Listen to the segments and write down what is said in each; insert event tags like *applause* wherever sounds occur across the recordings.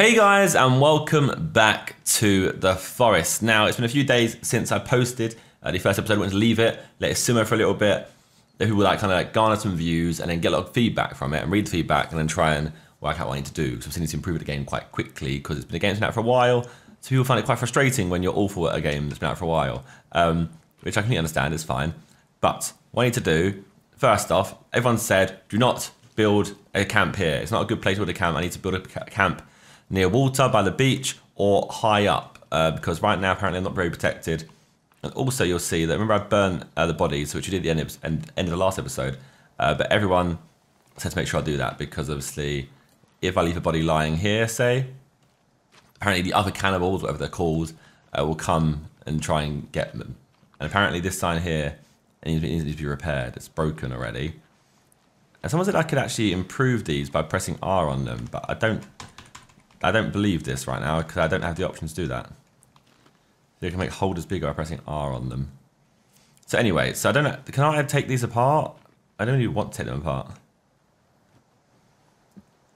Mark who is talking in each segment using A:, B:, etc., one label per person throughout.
A: Hey guys, and welcome back to the forest. Now, it's been a few days since I posted uh, the first episode. I wanted to leave it, let it simmer for a little bit. Let people like kind of like garner some views and then get a lot of feedback from it and read the feedback and then try and work out what I need to do. Because I've seen to improve the game quite quickly because it's been a game that's been out for a while. So people find it quite frustrating when you're awful at a game that's been out for a while, um, which I completely understand, it's fine. But what I need to do, first off, everyone said, do not build a camp here. It's not a good place to build a camp. I need to build a camp near water, by the beach, or high up. Uh, because right now, apparently, I'm not very protected. And also, you'll see that, remember I burnt uh, the bodies, which we did at the end of, end, end of the last episode. Uh, but everyone said to make sure I do that because obviously, if I leave a body lying here, say, apparently the other cannibals, whatever they're called, uh, will come and try and get them. And apparently, this sign here needs, needs to be repaired. It's broken already. And someone said I could actually improve these by pressing R on them, but I don't I don't believe this right now because I don't have the option to do that. You can make holders bigger by pressing R on them. So anyway, so I don't know. Can I take these apart? I don't even want to take them apart.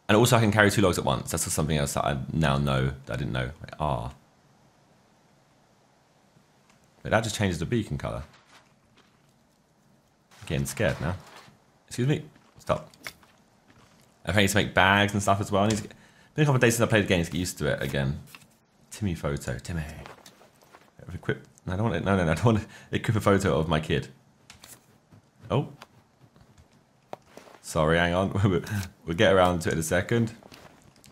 A: And also I can carry two logs at once. That's something else that I now know that I didn't know. Like R. But that just changes the beacon colour. Getting scared now. Excuse me. Stop. I need to make bags and stuff as well. I need to get, been a couple of days since I played the game get used to it again. Timmy photo. Timmy. Equip. I don't want it. No, no, no. I don't want to equip a photo of my kid. Oh. Sorry, hang on. *laughs* we'll get around to it in a second.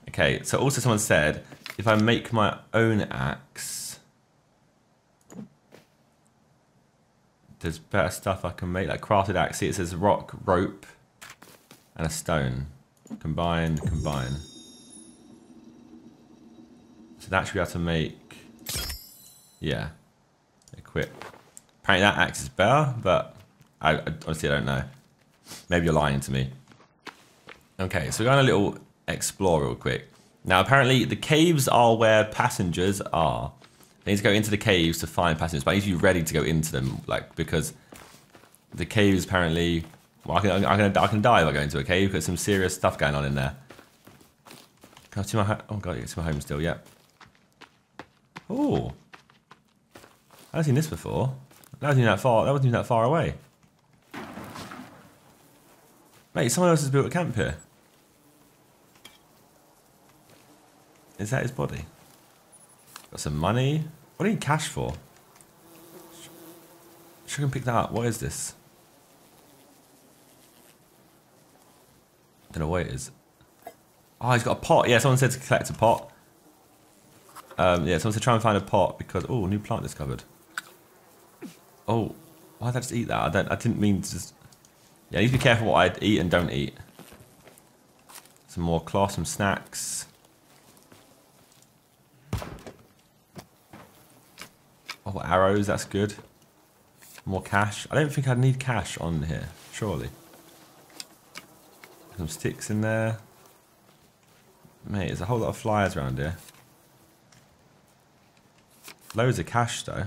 A: Okay, so also someone said, if I make my own axe, there's better stuff I can make, like crafted axe. See, it says rock, rope, and a stone. Combine, combine. So that should be able to make... Yeah. Equip. Apparently that axe is better, but I, I honestly I don't know. Maybe you're lying to me. Okay, so we're going a little explore real quick. Now apparently the caves are where passengers are. I need to go into the caves to find passengers, but I need to be ready to go into them, like because the caves apparently. Well, I can I can I can die if I go into a cave. Got some serious stuff going on in there. Can I see my oh god, it's my home still. Yeah. Oh. I haven't seen this before. That wasn't even that far. That wasn't even that far away. Mate, someone else has built a camp here. Is that his body? Got some money. What do you need cash for? Sure can pick that up. What is this? Don't know what it is. Oh, he's got a pot. Yeah, someone said to collect a pot. Um, yeah, someone said try and find a pot because oh, new plant discovered. Oh, why did I just eat that? I don't. I didn't mean to just. Yeah, I need to be careful what I eat and don't eat. Some more cloth, some snacks. Oh, arrows. That's good. More cash. I don't think I'd need cash on here. Surely. Some sticks in there. Mate, there's a whole lot of flyers around here. Loads of cash though.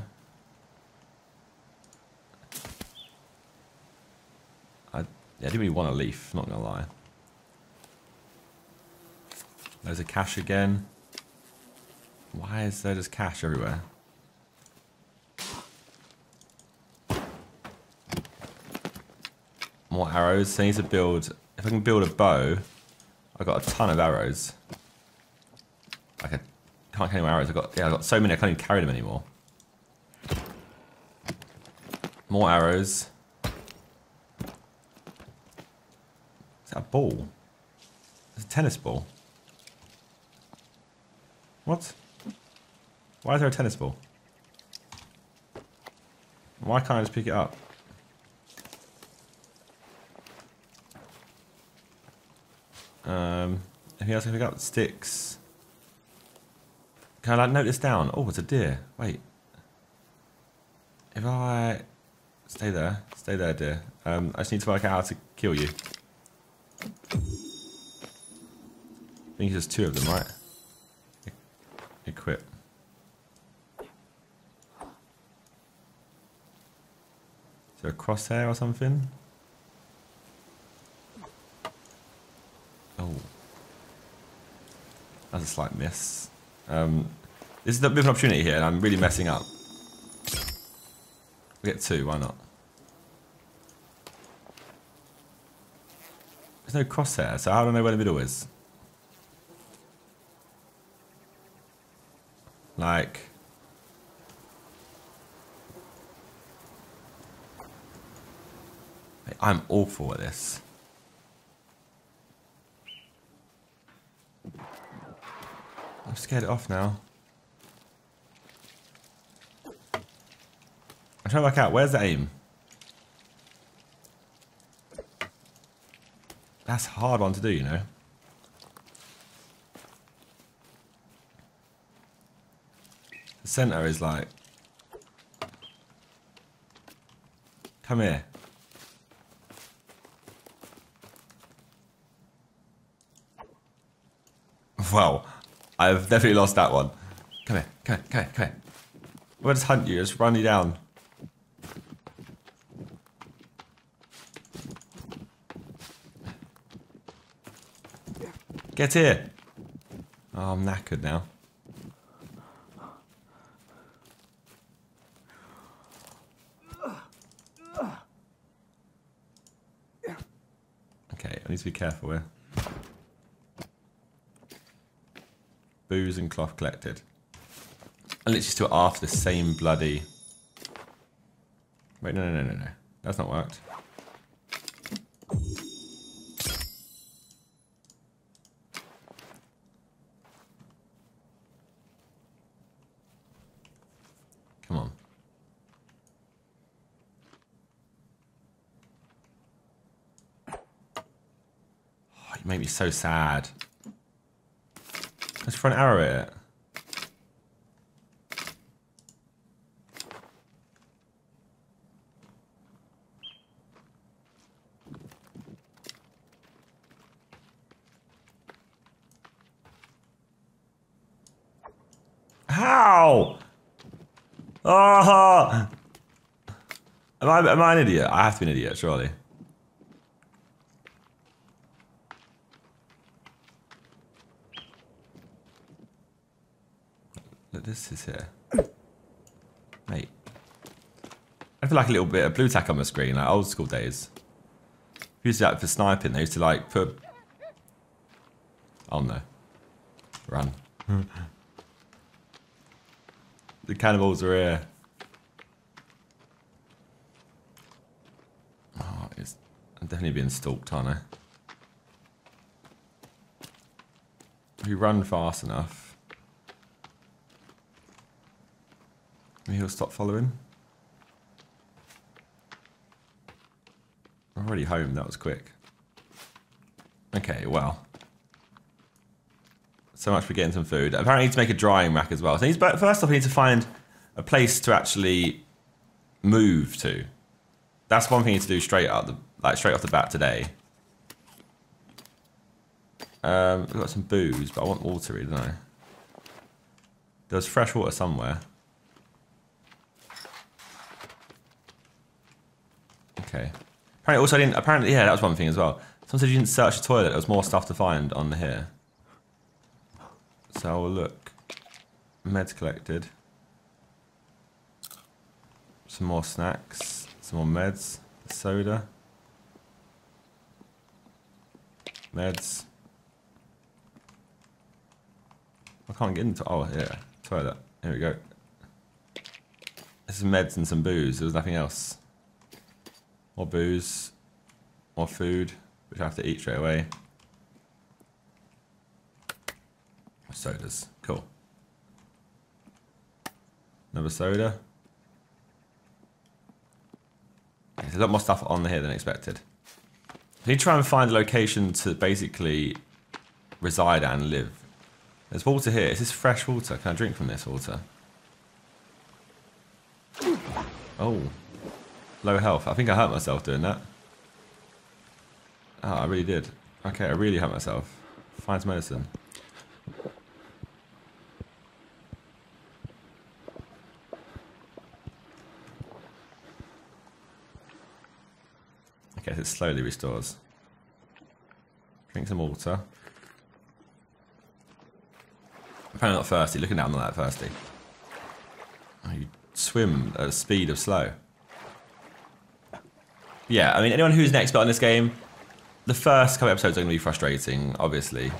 A: I, yeah, I didn't really want a leaf, not gonna lie. Loads of cash again. Why is there just cash everywhere? More arrows. So I need to build... If I can build a bow, I've got a ton of arrows. Like a can't carry my arrows. I've got yeah, I've got so many I can't even carry them anymore. More arrows. Is that a ball? It's a tennis ball. What? Why is there a tennis ball? Why can't I just pick it up? Um, anything else I can pick up? Sticks. Can I like note this down? Oh, it's a deer. Wait. If I stay there, stay there, dear. Um, I just need to work out how to kill you. I think there's two of them, right? Equip. Is there a crosshair or something? Oh. That's a slight miss. Um, this is a bit of an opportunity here, and I'm really messing up. We get two, why not? There's no crosshair, so I know where the middle is? Like... I'm awful at this. I'm scared it off now. I'm trying to work out, where's the aim? That's a hard one to do, you know. The center is like... Come here. Well, I've definitely lost that one. Come here, come here, come here, come here. We'll just hunt you, just run you down. Get here. Oh, I'm knackered now. Okay, I need to be careful here. Booze and cloth collected. And literally still after the same bloody... Wait, no, no, no, no, no. That's not worked. Come on. Oh, you make me so sad. Throw an arrow at it. How? Oh! Am I, am I an idiot? I have to be an idiot, surely. Look, this is here. Mate. I feel like a little bit of blue tack on the screen, like old school days. Used to that for sniping, they used to like put... Oh no. Run. *laughs* the cannibals are here. Oh, it's... I'm definitely being stalked, aren't I? If you run fast enough... Maybe he'll stop following. I'm already home, that was quick. Okay, well. So much for getting some food. Apparently I need to make a drying rack as well. So need, first off, I need to find a place to actually move to. That's one thing I need to do straight out the like straight off the bat today. Um, we've got some booze, but I want water, really, don't I? There's fresh water somewhere. Okay. Apparently, also I didn't. Apparently, yeah, that was one thing as well. Someone said you didn't search the toilet. There was more stuff to find on here. So I'll look. Meds collected. Some more snacks. Some more meds. Soda. Meds. I can't get into. Oh, yeah. Toilet. Here we go. This is meds and some booze. There was nothing else. More booze. More food, which I have to eat straight away. Sodas. Cool. Another soda. There's a lot more stuff on here than expected. I need to try and find a location to basically reside and live. There's water here. Is this fresh water? Can I drink from this water? Oh. Low health. I think I hurt myself doing that. Oh, I really did. Okay, I really hurt myself. Find some medicine. Okay, it slowly restores. Drink some water. Apparently not thirsty. Looking down on that thirsty. Oh, you swim at a speed of slow. Yeah, I mean, anyone who's an expert on this game, the first couple episodes are going to be frustrating, obviously.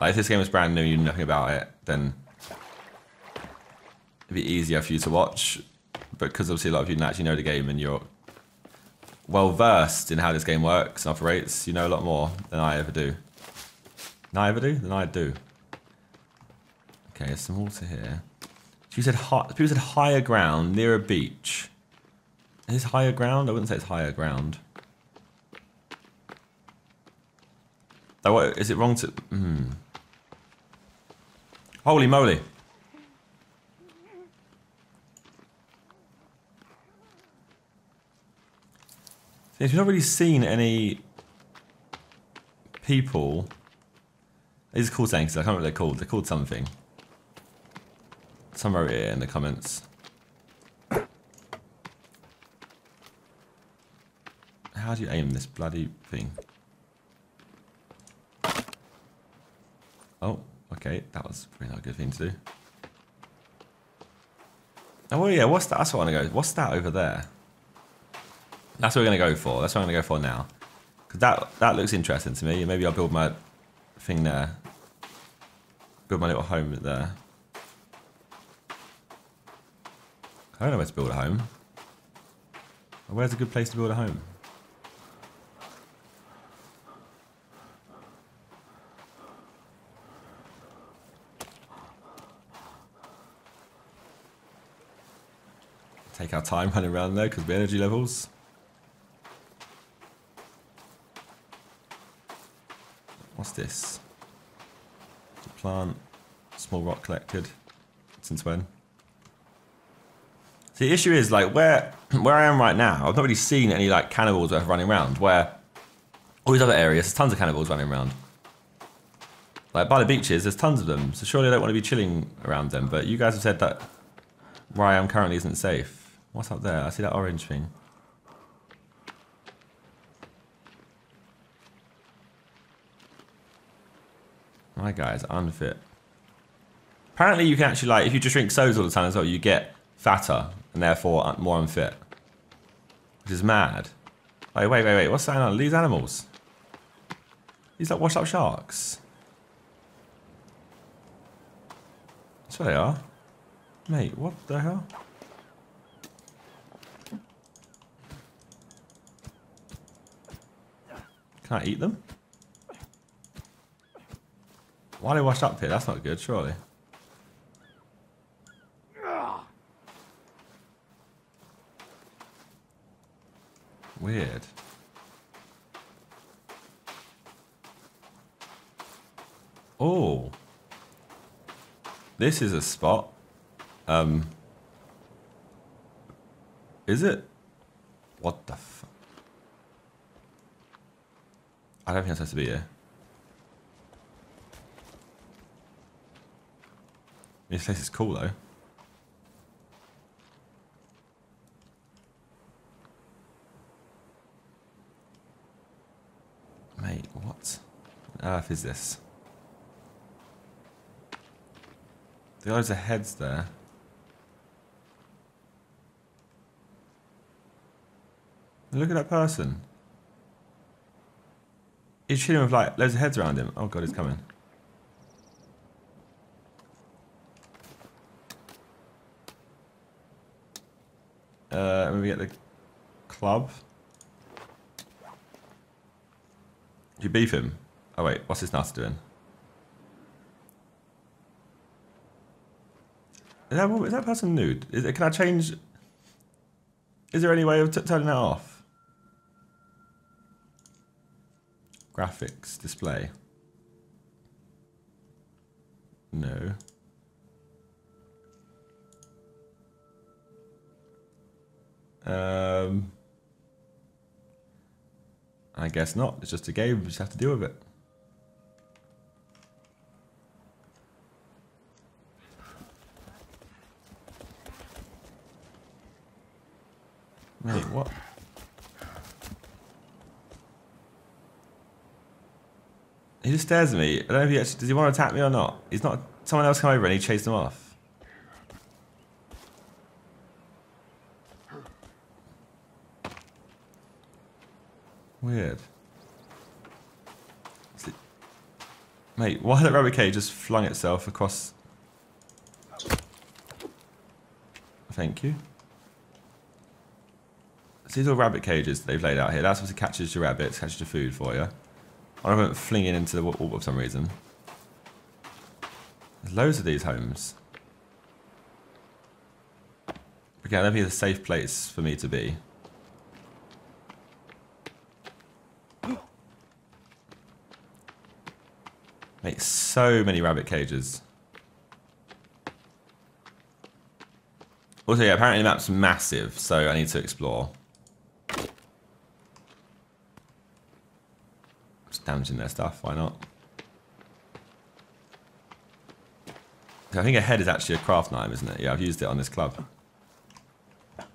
A: Like, if this game is brand new and you know nothing about it, then it'd be easier for you to watch. But because obviously a lot of you don't actually know the game and you're well versed in how this game works and operates, you know a lot more than I ever do. Than I ever do? Than I do. Okay, there's some water here. She said people said higher ground near a beach. Is this higher ground? I wouldn't say it's higher ground. Oh, is it wrong to... Hmm. Holy moly. If you've not really seen any people... These are called things, I can't remember what they're called. They're called something. Someone wrote it in the comments. How do you aim this bloody thing? Oh, okay. That was really not a good thing to do. Oh, yeah. What's that? That's what I want to go. What's that over there? That's what we're going to go for. That's what I'm to go for now. Because that, that looks interesting to me. Maybe I'll build my thing there. Build my little home there. I don't know where to build a home. Where's a good place to build a home? Take our time running around there because of the energy levels. What's this? Plant, small rock collected. Since when? The issue is like where *clears throat* where I am right now, I've not really seen any like cannibals are running around. Where all these other areas, there's tons of cannibals running around. Like by the beaches, there's tons of them. So surely I don't want to be chilling around them. But you guys have said that where I am currently isn't safe. What's up there? I see that orange thing. My guy's unfit. Apparently you can actually like, if you just drink sodas all the time as well, you get fatter and therefore more unfit. Which is mad. Wait, wait, wait, wait. What's going on? These animals. These like washed up sharks. That's they are. Mate, what the hell? Can I eat them? Why are I wash up here? That's not good, surely. Weird. Oh. This is a spot. Um. Is it? What the I don't think I'm supposed to be here. This place is cool though. Mate, what on earth is this? There are loads of heads there. Look at that person. He's shooting with like loads of heads around him. Oh god, he's coming. Uh, maybe get the club. Do you beef him? Oh wait, what's this nuts doing? Is that, is that person nude? Is it, can I change? Is there any way of turning that off? Graphics, display. No. Um, I guess not. It's just a game. We just have to deal with it. Wait, what? He just stares at me. I don't know if he actually does he want to attack me or not. He's not someone else come over and he chased them off. Weird. Mate, why that rabbit cage just flung itself across... Thank you. So these are rabbit cages they've laid out here. That's what catches your rabbits, catches your food for you. I don't fling it into the wall for some reason. There's loads of these homes. Okay, that'd be a safe place for me to be. *gasps* Make so many rabbit cages. Also, yeah, apparently the map's massive, so I need to explore. Damaging their stuff, why not? I think a head is actually a craft knife, isn't it? Yeah, I've used it on this club. I'm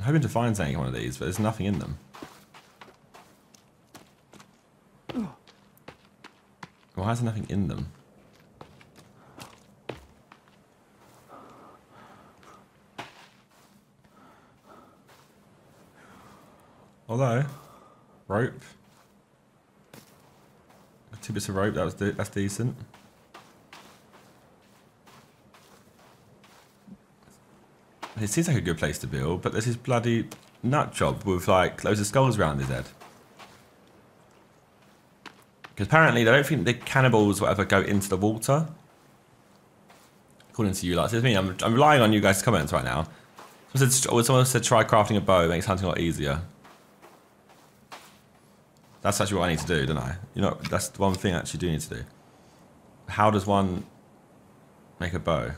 A: hoping to find something in one of these, but there's nothing in them. Why is there nothing in them? Although, rope. Two bits of rope, that was de that's decent. It seems like a good place to build, but there's this bloody nut job with like loads of skulls around his head. Because apparently they don't think the cannibals will ever go into the water. According to you, like, it's me. I'm, I'm relying on you guys' comments right now. Someone said, someone said try crafting a bow, makes hunting a lot easier. That's actually what I need to do, don't I? You know, that's the one thing I actually do need to do. How does one make a bow?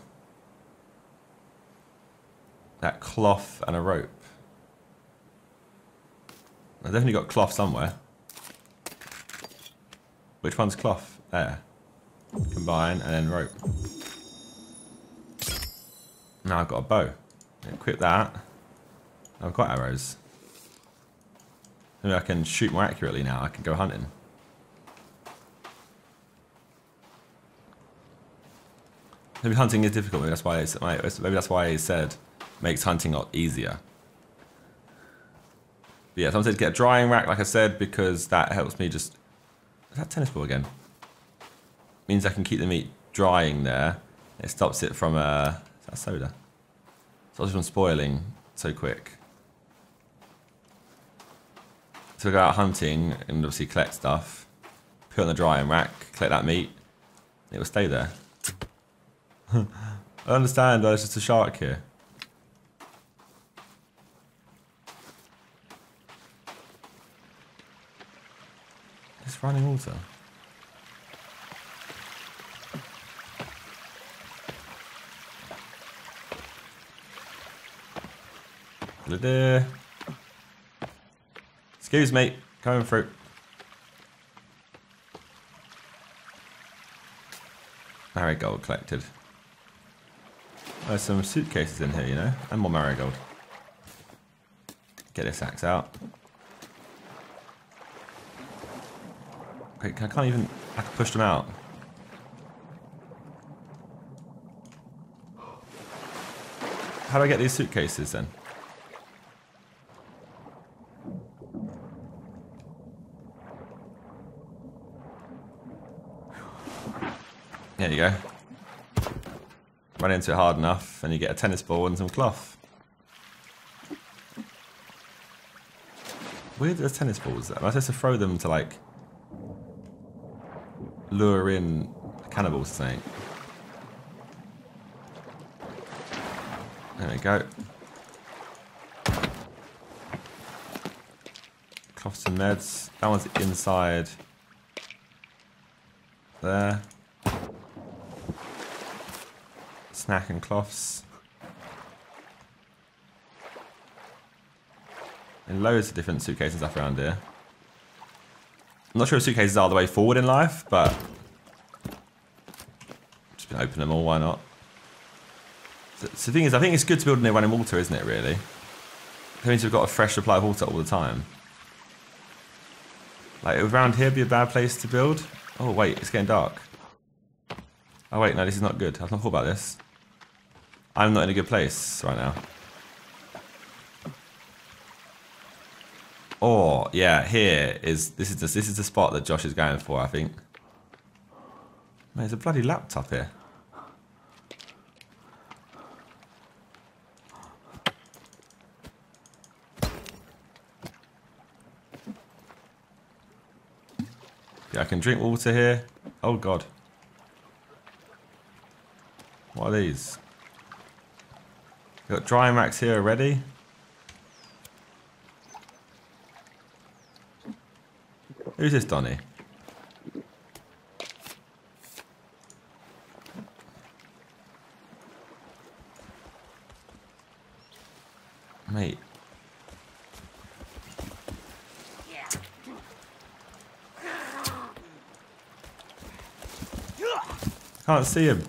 A: That cloth and a rope. I definitely got cloth somewhere. Which one's cloth? There. Combine and then rope. Now I've got a bow. Equip that. I've got arrows. Maybe I can shoot more accurately now. I can go hunting. Maybe hunting is difficult. Maybe that's why. It's, maybe that's why he said makes hunting a lot easier. But yeah, someone said get a drying rack, like I said, because that helps me just is that tennis ball again? Means I can keep the meat drying there. It stops it from, uh, is that soda? Stops it from spoiling so quick. So go out hunting and obviously collect stuff. Put it on the drying rack, collect that meat. It will stay there. *laughs* I understand, there's just a shark here. It's running water. There. Excuse me, coming through. Marigold collected. There's some suitcases in here, you know, and more marigold. Get this axe out. I can't even... I can push them out. How do I get these suitcases then? There you go. Run into it hard enough and you get a tennis ball and some cloth. Where are the tennis balls? Am I supposed to throw them to like lure in cannibals thing. There we go. Cloths and meds. That one's inside there. Snack and cloths. And loads of different suitcases up around here. I'm not sure if suitcases are the way forward in life, but just gonna open them all. Why not? So, so, the thing is, I think it's good to build near running water, isn't it? Really, it means we've got a fresh supply of water all the time. Like around here, be a bad place to build. Oh, wait, it's getting dark. Oh, wait, no, this is not good. I've not thought about this. I'm not in a good place right now. Oh, yeah, here is, this is the, this is the spot that Josh is going for, I think. Man, there's a bloody laptop here. Yeah, I can drink water here. Oh god. What are these? Got drying racks here already. Who's this Donny? Mate. Can't see him.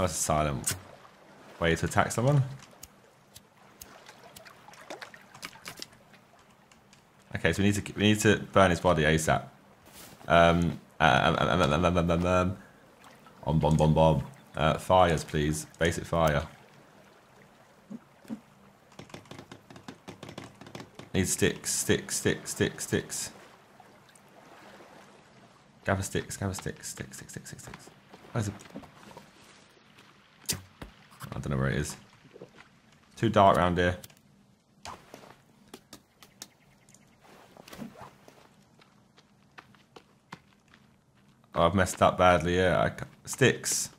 A: That was a silent way to attack someone. Okay, so we need to we need to burn his body ASAP. Um, um, um, um, um, um, um, um, on bomb bomb bomb. Uh, fires, please. Basic fire. Need sticks, sticks, sticks, sticks, sticks. Gather sticks, gather sticks, sticks, sticks, sticks, sticks. Where's it? I don't know where it is. Too dark around here. Oh, I've messed up badly, yeah. I, sticks.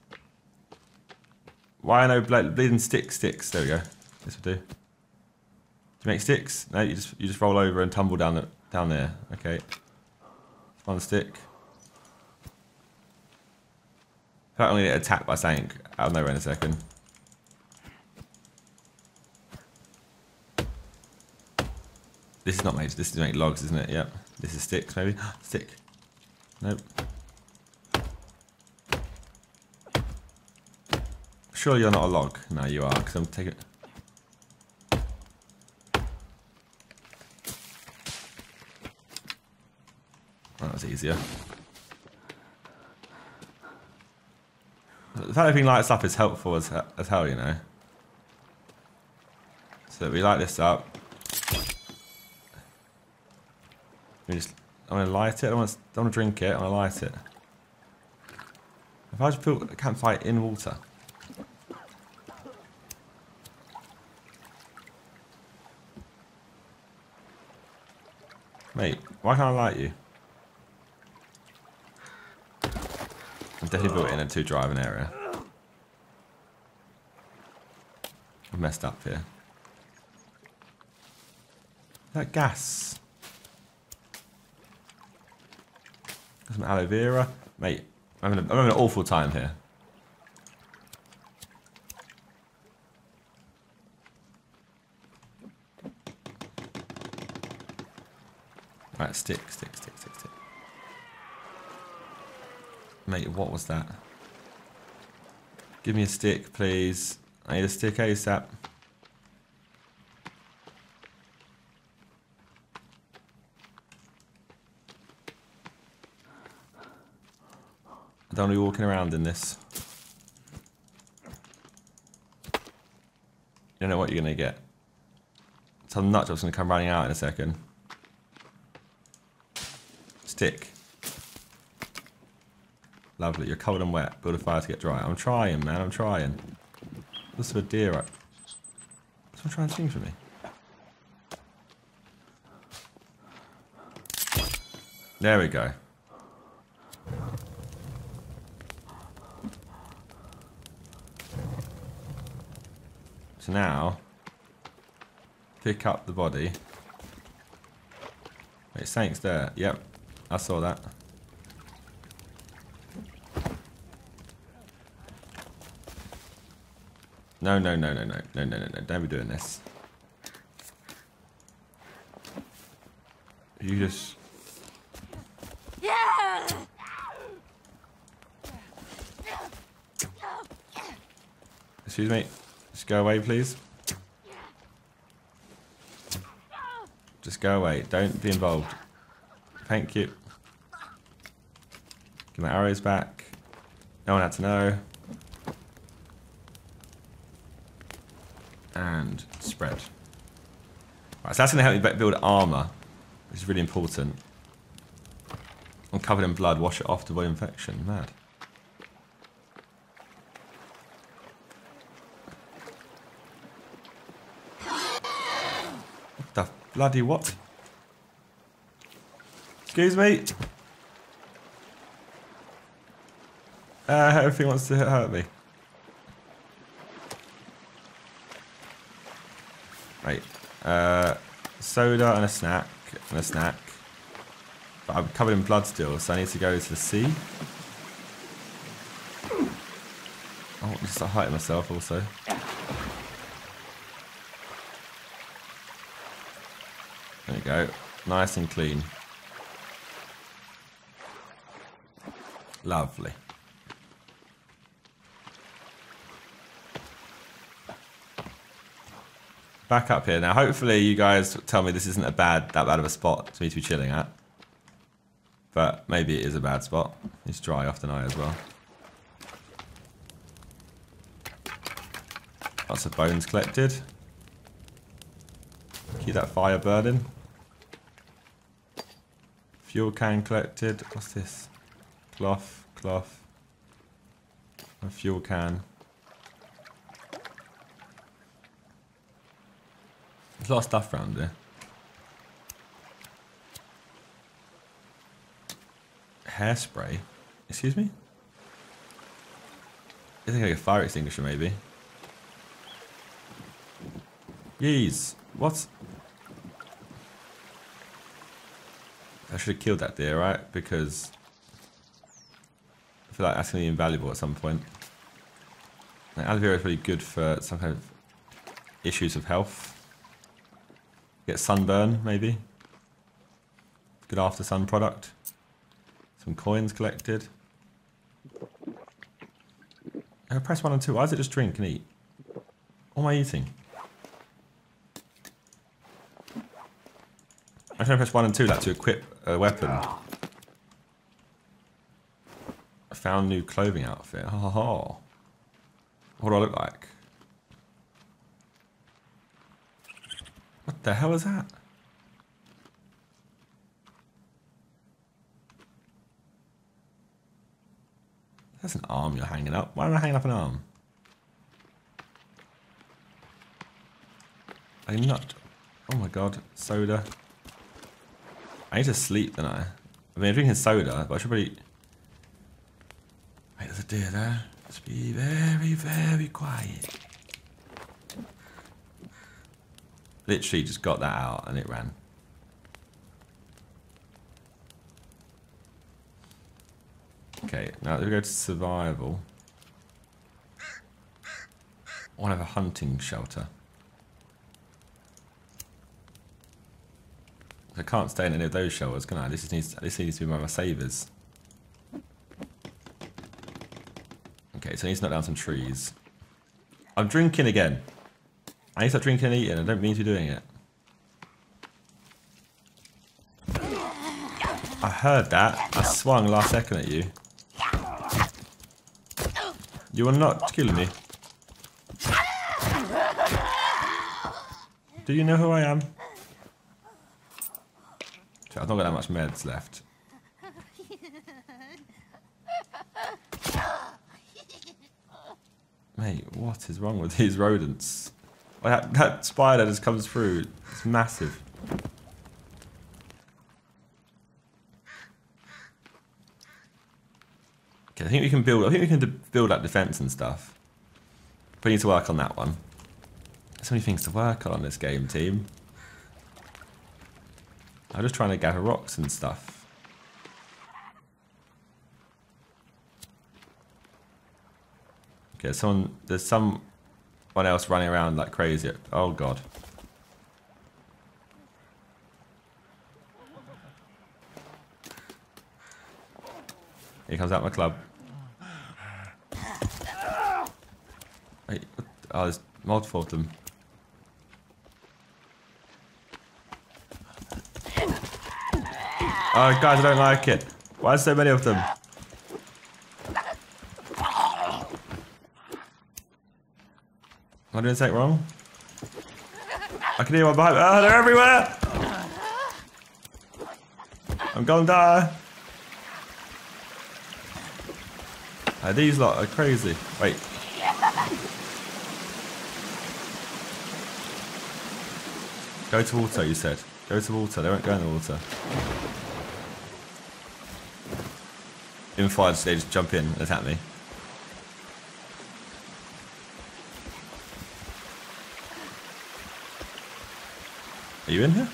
A: Why no ble bleeding stick sticks? There we go. This will do. Do you make sticks? No, you just you just roll over and tumble down the, down there. Okay. One stick. Gonna get attacked by something out of nowhere in a second. This is not made. This is made logs, isn't it? Yep. This is sticks, maybe. *gasps* Stick. Nope. Sure, you're not a log. No, you are, because I'm taking. That was easier. The fact everything lights up is helpful as, as hell, you know. So we light this up. We just, I'm gonna light it. I don't want to, to drink it. I'm gonna light it. If I just built a campfire in water. Mate, why can't I light you? I've definitely built in a two driving area. I've messed up here. That gas. Got some aloe vera. Mate, I'm having, a, I'm having an awful time here. Right, stick, stick, stick, stick, stick. Mate, what was that? Give me a stick, please. I need a stick ASAP. Don't be walking around in this. You don't know what you're going to get. Some nutjob's going to come running out in a second. Stick. Lovely. You're cold and wet. Build a fire to get dry. I'm trying, man. I'm trying. What's a deer up? Someone trying to sing for me. There we go. Now, pick up the body. Wait, Saint's there. Yep, I saw that. No, no, no, no, no, no, no, no, no. Don't be doing this. You just... Excuse me. Go away, please. Just go away. Don't be involved. Thank you. Give my arrows back. No one had to know. And spread. Right, so that's going to help me build armor, which is really important. I'm covered in blood. Wash it off to avoid infection. Mad. What the bloody what? Excuse me. Uh, *laughs* everything wants to hurt me. Right. Uh, soda and a snack. And a snack. But I'm covered in blood still, so I need to go to the sea. Oh, I'm just hurting myself also. There you go. Nice and clean. Lovely. Back up here. Now, hopefully you guys tell me this isn't a bad, that bad of a spot for me to be chilling at. But maybe it is a bad spot. It's dry off tonight as well. Lots of bones collected. Keep that fire burning. Fuel can collected. What's this? Cloth, cloth. A fuel can. There's a lot of stuff around here. Hairspray? Excuse me? I think like a fire extinguisher maybe. Yeez. What? Should have killed that deer, right? Because I feel like that's going to be invaluable at some point. Like, aloe vera is really good for some kind of issues of health. Get sunburn, maybe. Good after sun product. Some coins collected. I press one and two. Why does it just drink and eat? What am I eating? Trying to press one and two like to equip a weapon. I found new clothing outfit. Ha Oh, What do I look like? What the hell is that? That's an arm you're hanging up. Why am I hanging up an arm? I'm not. Oh my god, soda. I need to sleep, don't I? I mean, I'm drinking soda, but I should probably... Wait, there's a deer there. Let's be very, very quiet. Literally just got that out and it ran. Okay, now we go to survival. I want to have a hunting shelter. I can't stay in any of those showers, can I? This needs this needs to be one of my savers. Okay, so I need to knock down some trees. I'm drinking again. I need to start drinking and eating. I don't mean to be doing it. I heard that. I swung last second at you. You are not killing me. Do you know who I am? I've not got that much meds left. Mate, what is wrong with these rodents? Oh, that, that spider just comes through. It's massive. Okay, I think we can build. I think we can build up defense and stuff. But we need to work on that one. There's so many things to work on in this game, team. I'm just trying to gather rocks and stuff. Okay, someone. There's someone else running around like crazy. Oh god. Here comes out my club. Wait, oh, there's multiple of them. Oh, guys, I don't like it. Why are so many of them? Am I doing something wrong? I can hear one behind. Oh, they're everywhere! I'm gonna die. Uh, these lot are crazy. Wait. Go to water, you said. Go to water. They won't go in the water. In five, they just jump in and attack me. Are you in here?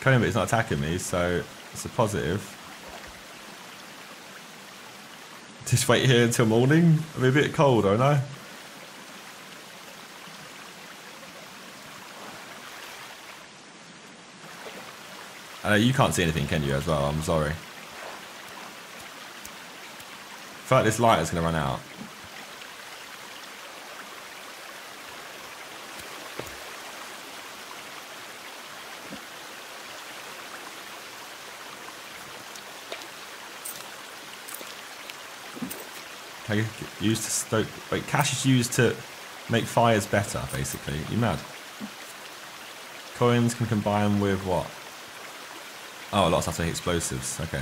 A: Coming, but he's not attacking me, so it's a positive. *laughs* Just wait here until morning. I'll be a bit cold, I? I you can't see anything, can you, as well? I'm sorry. I this light is going to run out. I used to stoke. Wait, cash is used to make fires better, basically. You mad? Coins can combine with what? Oh, lots of explosives. Okay.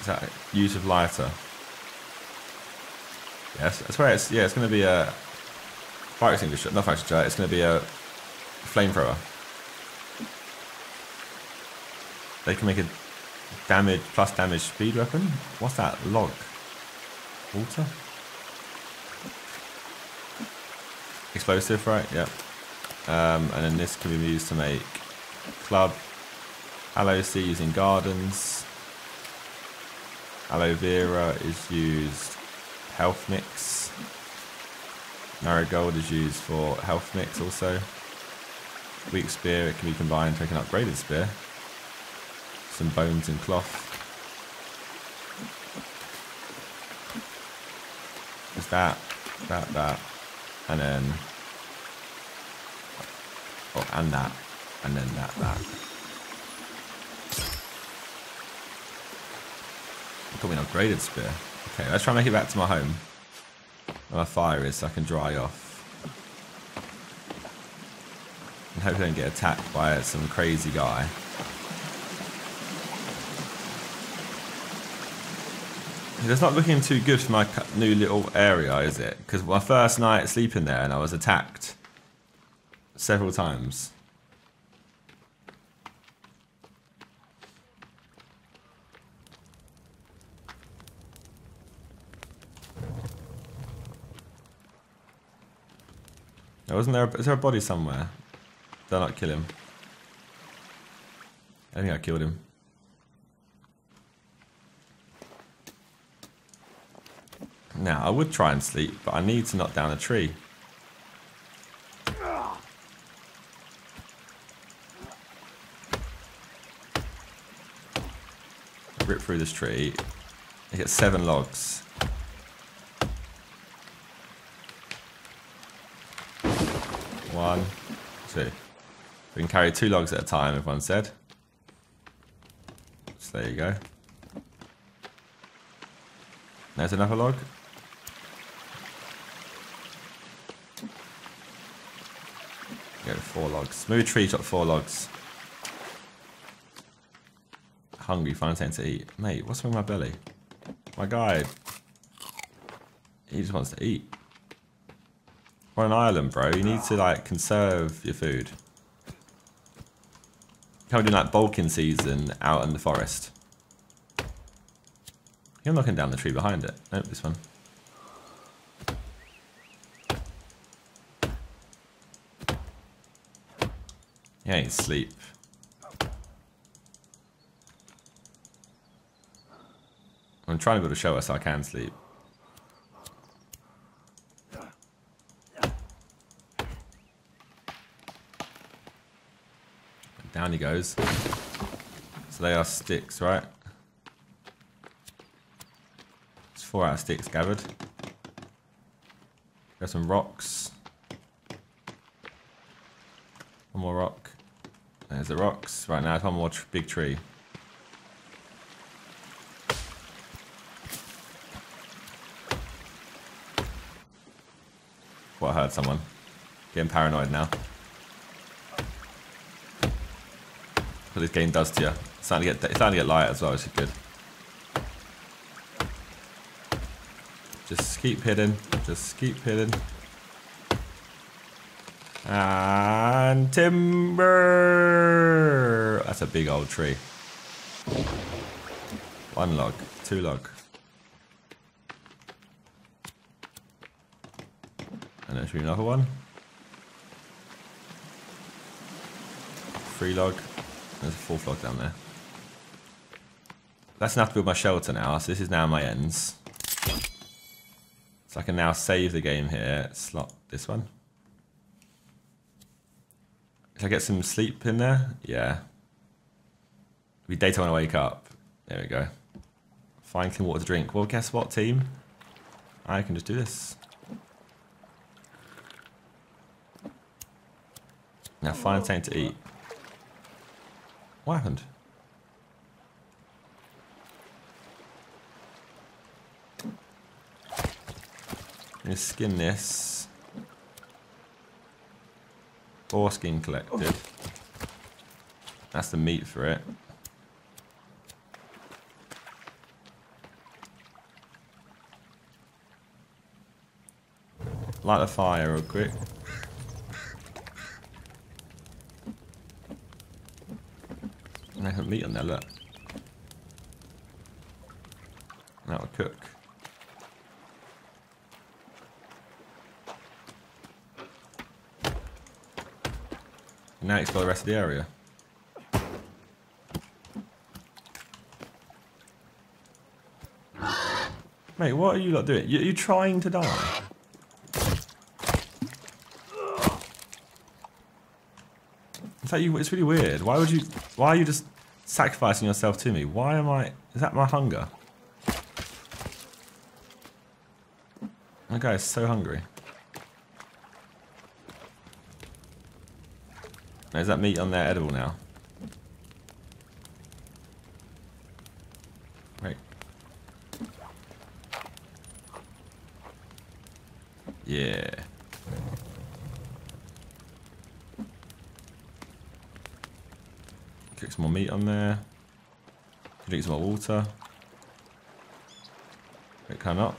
A: Is that use of lighter? Yes, that's where it's. Yeah, it's going to be a fire extinguisher. Not fire extinguisher. It's going to be a flamethrower. They can make a damage plus damage speed weapon. What's that? Log. Water. Explosive, right? Yep. Um, and then this can be used to make club. Aloe seeds in gardens. Aloe vera is used health mix. Marigold is used for health mix also. Weak spear, it can be combined to an upgraded spear some bones and cloth. Just that, that, that, and then, oh, and that, and then that, that. Got me an upgraded spear. Okay, let's try and make it back to my home. Where my fire is so I can dry off. And hope I don't get attacked by some crazy guy. It's not looking too good for my new little area, is it? Because my first night sleeping there and I was attacked several times. Wasn't there, a, is there a body somewhere? Did I not kill him? I think I killed him. Now, I would try and sleep, but I need to knock down a tree. Rip through this tree. I get seven logs. One, two. We can carry two logs at a time, everyone said. So there you go. There's another log. Go four logs. A tree, got four logs. Hungry, find something to eat. Mate, what's wrong with my belly? My guy. He just wants to eat. We're on an island, bro. You need to, like, conserve your food. Doing, like, bulking season out in the forest. You're knocking down the tree behind it. Nope, this one. He ain't sleep. I'm trying to build a show us so I can sleep. Down he goes. So they are sticks, right? It's four out of sticks gathered. Got some rocks. One more rock. There's the rocks. Right now, it's one more tr big tree. What, I heard someone. Getting paranoid now. What this game does to you. It's starting to get, it's starting to get light as well, which is good. Just keep hitting. Just keep hitting. And timber. That's a big old tree. One log, two log. And there should be another one. Three log. There's a full log down there. That's enough to build my shelter now, so this is now my ends. So I can now save the game here, slot this one. Can I get some sleep in there? Yeah. We daytime when I wake up. There we go. Find clean water to drink. Well, guess what, team? I can just do this. Now find something to eat. What happened? I'm gonna skin this. Four skin collected. That's the meat for it. Light the fire real quick. I have meat on there, look. That'll cook. Now explore the rest of the area. Mate, what are you lot doing? You, you trying to die? It's like you, it's really weird. Why would you? Why are you just sacrificing yourself to me? Why am I? Is that my hunger? My guy is so hungry. Now, is that meat on there edible now? Right. Yeah. Cook some more meat on there. Drink some more water. It cannot.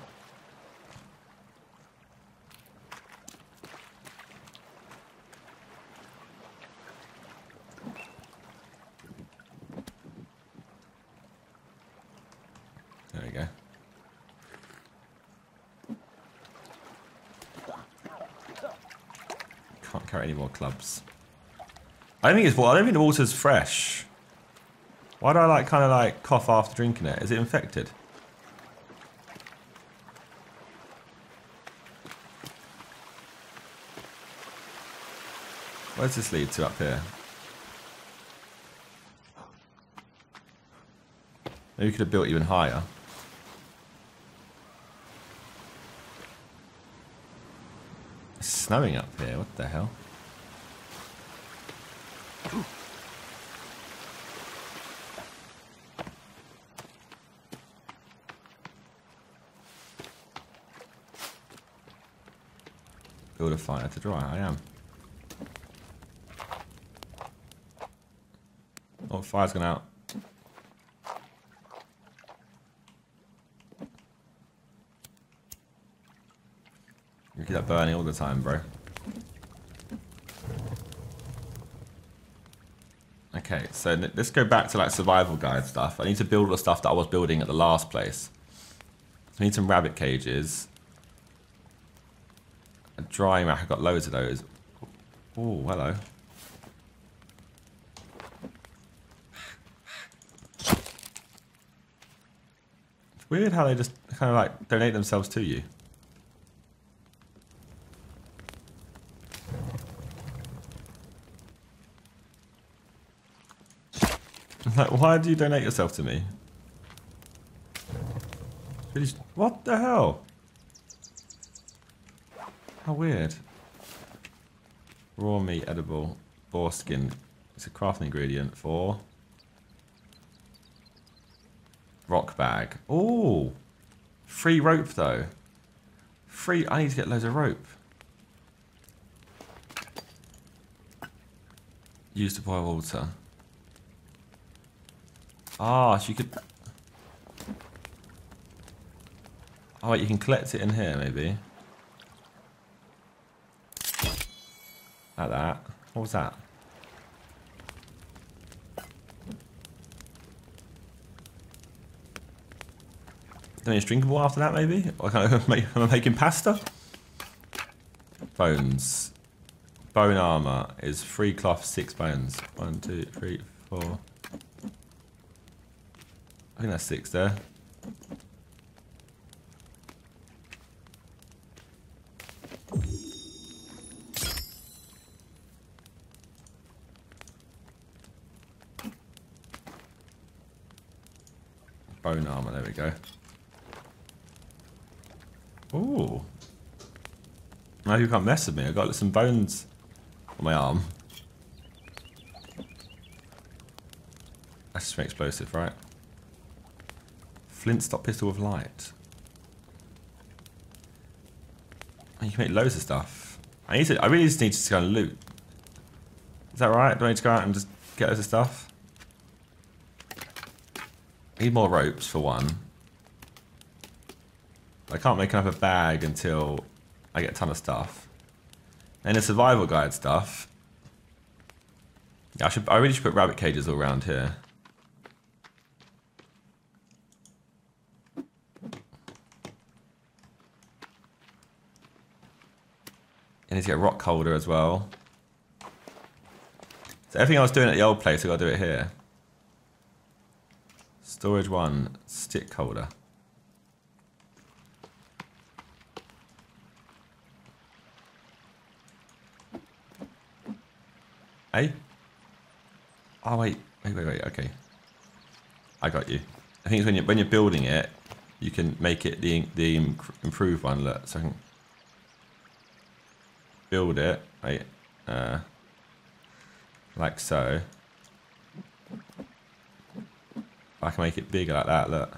A: There we go. Can't carry any more clubs. I don't think it's. I don't think the water's fresh. Why do I like kind of like cough after drinking it? Is it infected? Where does this lead to up here? Maybe we could have built even higher. It's snowing up here. What the hell? A fire to dry. I am. Oh, fire's gone out. You keep that burning all the time, bro. Okay, so let's go back to like survival guide stuff. I need to build all the stuff that I was building at the last place. So I need some rabbit cages. Drying rack, I've got loads of those. Oh, hello. It's weird how they just kind of like donate themselves to you. *laughs* Like, why do you donate yourself to me? What the hell? How weird. Raw meat, edible, boar skin. It's a crafting ingredient for rock bag. Oh, free rope though. Free. I need to get loads of rope. Use to boil water. Ah, you could. Oh, wait, you can collect it in here, maybe. Like that. What was that? Then it's drinkable after that, maybe? Or can I *laughs* make, am I making pasta? Bones. Bone armor is three cloth, six bones. One, two, three, four. I think that's six there. Bone armor, there we go. Ooh. Now you can't mess with me. I got some bones on my arm. That's just an explosive, right? Flint stop pistol with light. Oh, you can make loads of stuff. I need to. I really just need to go and loot. Is that right? Do I need to go out and just get loads of stuff? Need more ropes for one. I can't make enough a bag until I get a ton of stuff. And the survival guide stuff. Yeah, I should. I really should put rabbit cages all around here. I need to get rock holder as well. So everything I was doing at the old place, i got to do it here. Storage one, stick holder. Hey? Oh wait, wait, wait, wait, okay. I got you. I think when you're, when you're building it, you can make it the the improved one. Look, so I can build it, right, uh, like so. I can make it bigger like that, look.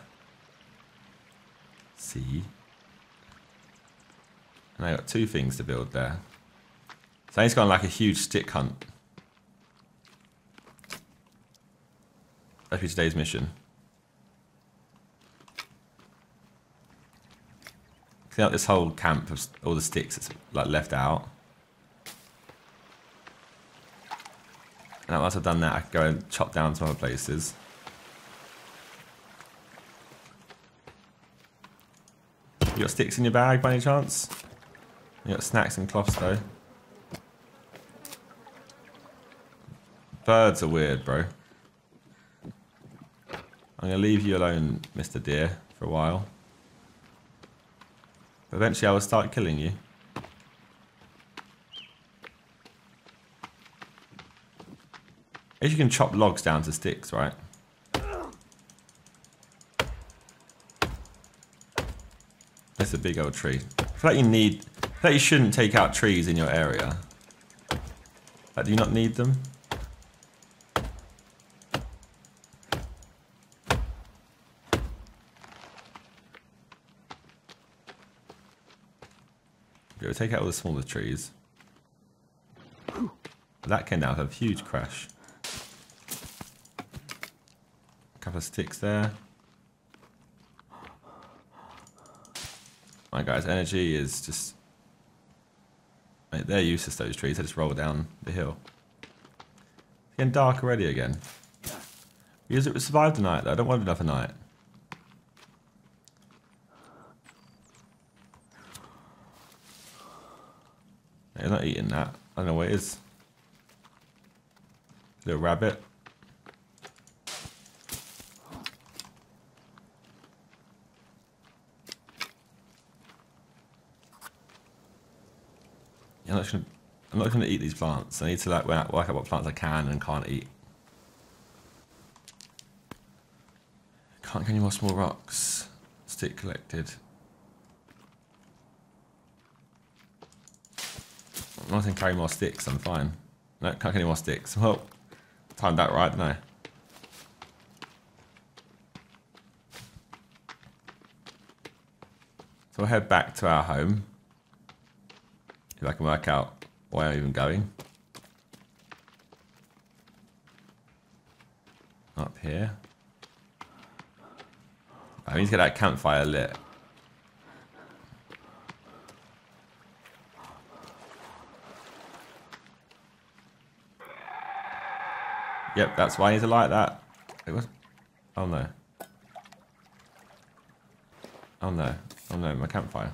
A: See? And I got two things to build there. So he's gone like a huge stick hunt. That'll be today's mission. Clean out this whole camp of all the sticks that's like left out. And once I've done that, I can go and chop down some other places. You got sticks in your bag by any chance? You got snacks and cloths though. Birds are weird, bro. I'm gonna leave you alone, Mr. Deer, for a while. But eventually I will start killing you. If you can chop logs down to sticks, right? That's a big old tree. I feel like you need... I feel like you shouldn't take out trees in your area. Like, do you not need them? Take out all the smaller trees. That came down to a huge crash. couple of sticks there. My guys, energy is just... they're useless, those trees. They just roll down the hill. It's getting dark already again. Because it survived the night, though. I don't want another night. Not eating that. I don't know what it is. Little rabbit. I'm not gonna. I'm not gonna eat these plants. I need to like work out what plants I can and can't eat. Can't get any more small rocks. Stick collected. I can carry more sticks, I'm fine. No, can't carry more sticks. Well, timed that right, didn't I? So we'll head back to our home. If I can work out where I'm even going. Up here. I need to get that campfire lit. Yep, that's why I need to light that. It was. Oh no. Oh no. Oh no, my campfire.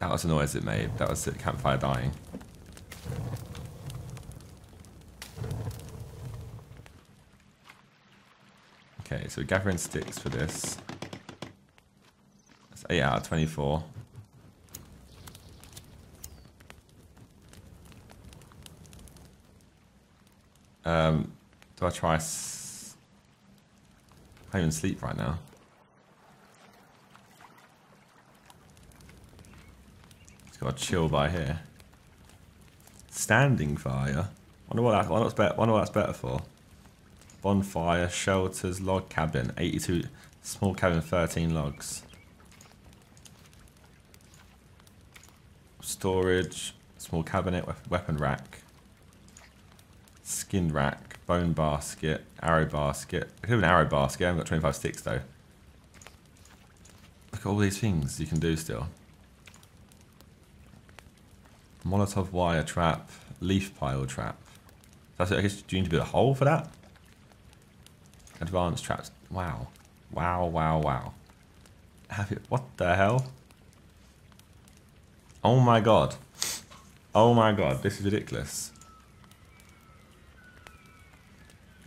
A: That was the noise it made. That was the campfire dying. Okay, so we're gathering sticks for this. That's 8 out of 24. Um, do I try... S I can't even sleep right now. Just gotta chill by here. Standing fire? Wonder what, that, wonder, what's better, wonder what that's better for. Bonfire, shelters, log cabin. 82, small cabin, 13 logs. Storage, small cabinet, weapon rack. Skin rack, bone basket, arrow basket. I could have an arrow basket, I haven't got 25 sticks though. Look at all these things you can do still. Molotov wire trap, leaf pile trap. That's it, I guess do you need to build a hole for that? Advanced traps. Wow. Wow, wow, wow. Have it, what the hell? Oh my god. Oh my god, this is ridiculous.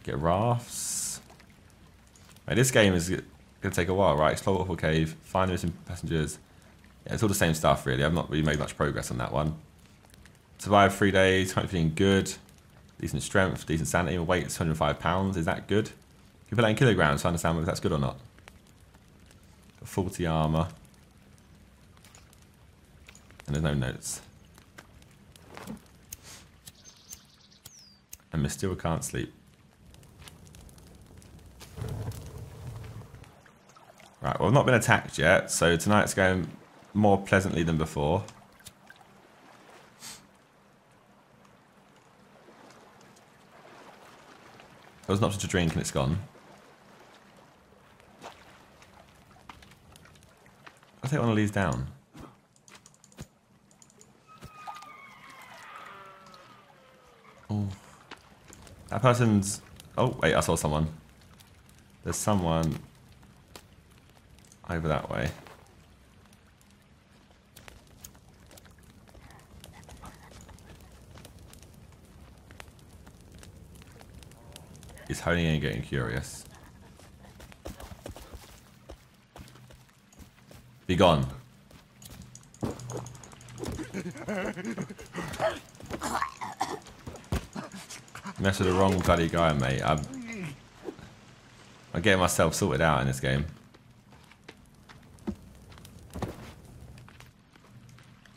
A: Get rafts. Right, this game is going to take a while, right? Explore Waterfall Cave, find the missing passengers. Yeah, it's all the same stuff, really. I've not really made much progress on that one. Survive three days, currently feeling good. Decent strength, decent sanity. Weight 205 pounds. Is that good? You put that in kilograms to understand whether that's good or not? 40 armor. And there's no notes. And we still can't sleep. Right, well, I've not been attacked yet, so tonight's going more pleasantly than before. There was an option to drink and it's gone. I'll take one of these down. Oh. That person's... Oh, wait, I saw someone. There's someone over that way. He's honing and getting curious. Be gone. Mess with the wrong bloody guy, mate. I'm, I'm getting myself sorted out in this game.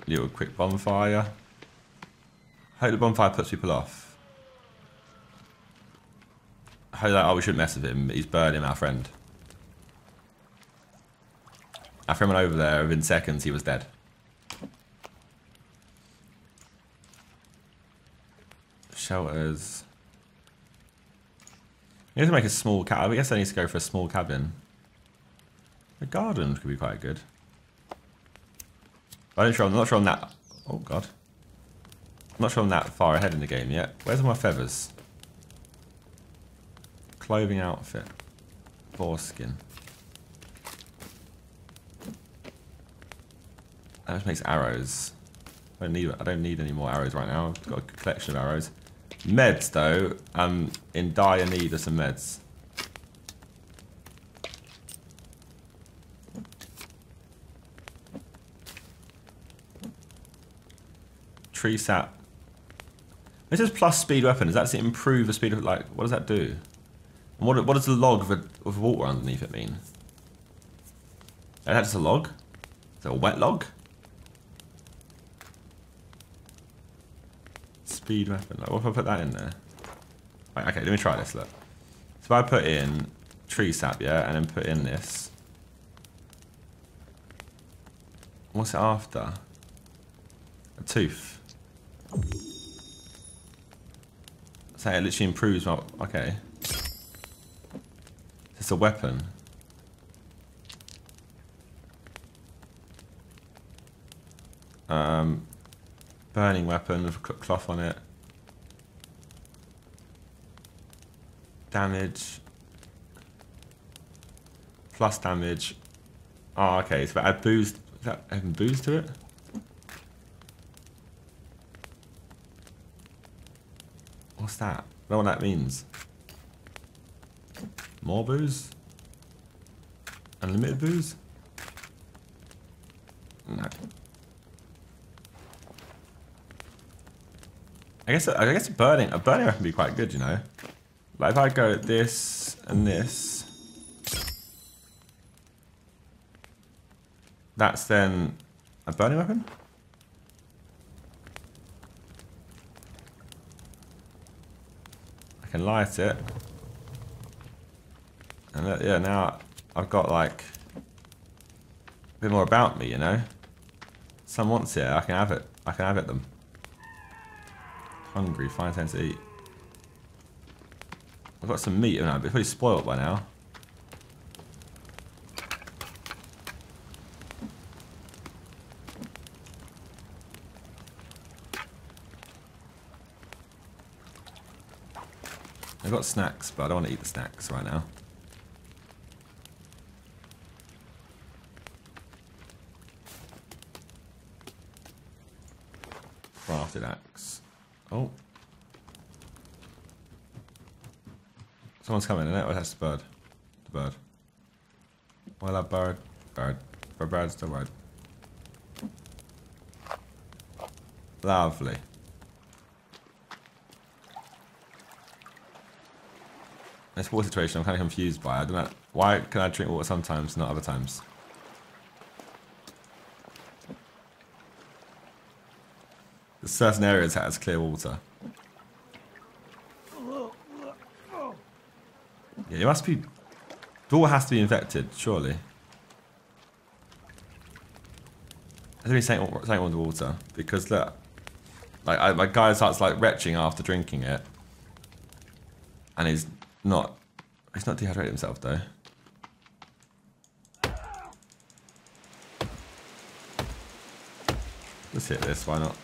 A: Little quick bonfire. Hope the bonfire puts people off. Hope that, oh, we shouldn't mess with him. He's burning our friend. Our friend went over there, within seconds he was dead. Shelters. I need to make a small cabin. I guess I need to go for a small cabin. A garden could be quite good. I'm not sure. I'm not sure I'm that. Oh god. I'm not sure I'm that far ahead in the game yet. Where's my feathers? Clothing outfit. Foreskin. That just makes arrows. I don't need. I don't need any more arrows right now. I've got a collection of arrows. Meds, though, I'm in dire need of some meds. Tree sap. This is plus speed weapon. Does that improve the speed of like? What does that do? And what what does the log of, a, of water underneath it mean? Is that just a log? Is a wet log? Speed weapon. Like, what if I put that in there? Right, okay, let me try this. Look. So if I put in tree sap, yeah, and then put in this. What's it after? A tooth. So it literally improves my... Okay. It's a weapon. Um, burning weapon with a cloth on it. Damage. Plus damage. Oh, okay. So add boost. Is that adding boost to it? What's that? I know what that means. More booze? Unlimited booze? No. I guess I guess a burning a burning weapon can be quite good, you know. Like if I go this and this, that's then a burning weapon. Can light it, and yeah, now I've got like a bit more about me, you know. Someone wants it, I can have it. I can have it them. Hungry, five cents to eat. I've got some meat, but it's pretty spoiled by now. I've got snacks, but I don't want to eat the snacks right now. Crafted axe. Oh. Someone's coming, isn't it? Oh, that's the bird. The bird. Well, that bird. Bird. Bird, bird's the word. Lovely. This water situation I'm kind of confused by. I don't know. Why can I drink water sometimes, not other times? There's certain areas that has clear water. Yeah, it must be... The water has to be infected, surely. There's only something, something on the water. Because look, like I, my guy starts like retching after drinking it. And he's not... He's not dehydrated himself though. Let's hit this, why not?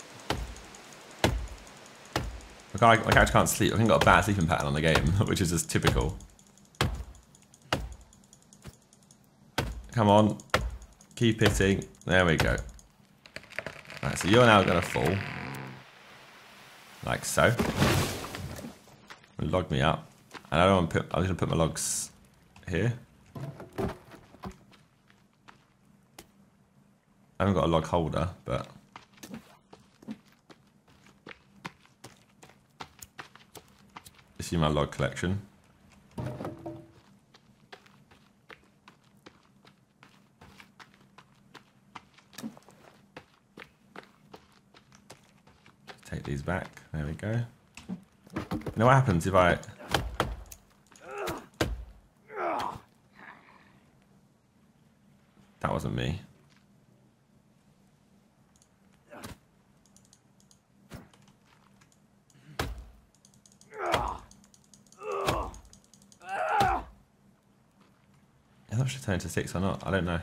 A: My, guy, my character can't sleep. I I've got a bad sleeping pattern on the game, *laughs* which is just typical. Come on. Keep hitting. There we go. Right, so you're now going to fall. Like so. Log me up. And I don't want to put, I'm going to put my logs here. I haven't got a log holder, but... see my log collection. Take these back. There we go. You know what happens if I... That wasn't me. should turn into six or not. I don't know.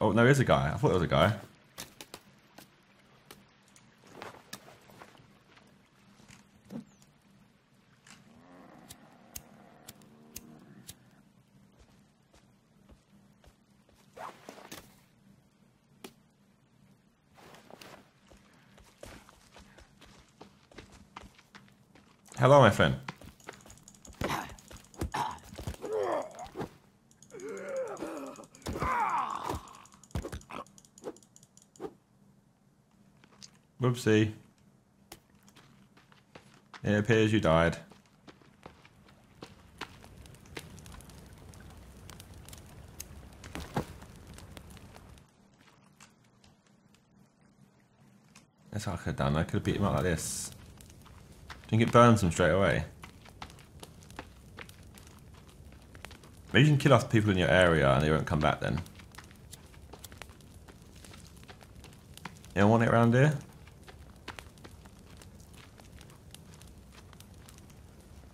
A: Oh, no, there's a guy. I thought there was a guy. Hello, my friend. Whoopsie. It appears you died. That's what I could have done. I could have beat him up like this. Think it burns him straight away. Maybe you can kill off people in your area and they won't come back then. You don't want it around here?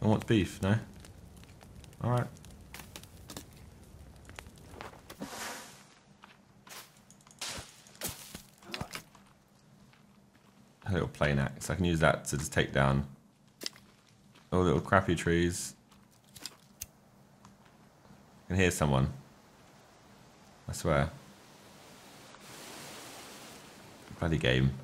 A: I want beef, no? Alright. A little plain axe. I can use that to just take down all little crappy trees. I can hear someone. I swear. Bloody game.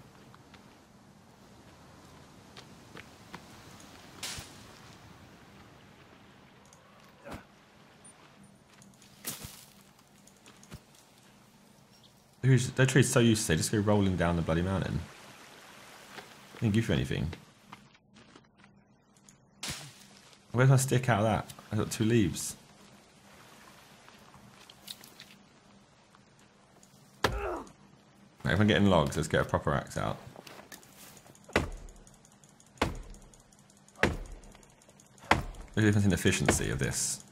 A: Who's, that tree's so used to they just go rolling down the bloody mountain. Didn't give you anything. Where's my stick out of that? I got two leaves. Right, if I'm getting logs, let's get a proper axe out. The difference in efficiency of this.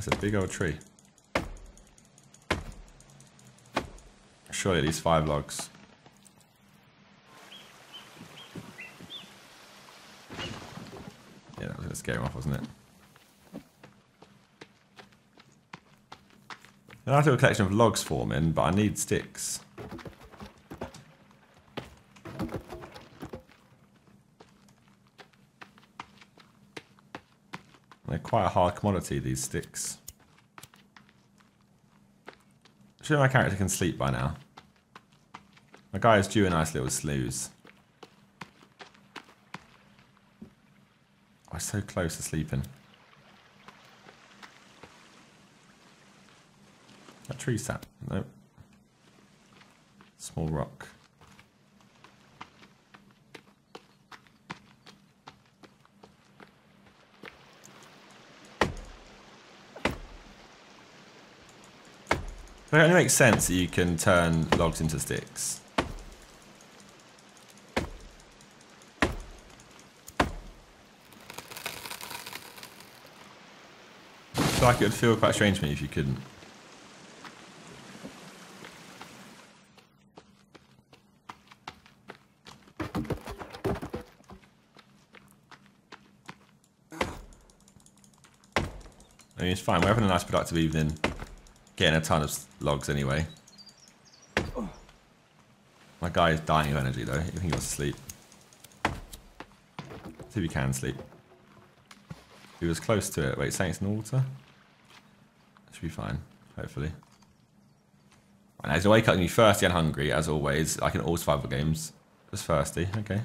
A: That's a big old tree. Surely at least five logs. Yeah, that was gonna scare him off, wasn't it? I have to do a collection of logs forming, but I need sticks. They're quite a hard commodity, these sticks. Sure my character can sleep by now. My guy is due a nice little snooze. Oh, so close to sleeping. That tree sap? Nope. Small rock. It only makes sense that you can turn logs into sticks. Like it would feel quite strange to me if you couldn't. I mean, it's fine. We're having a nice productive evening. Getting a ton of logs anyway. My guy is dying of energy though. I think he wants to sleep. See if he can sleep. He was close to it. Wait, in the water? Should be fine, hopefully. Now he's gonna wake up and be thirsty and hungry, as always, like in all survival games. Just thirsty, okay.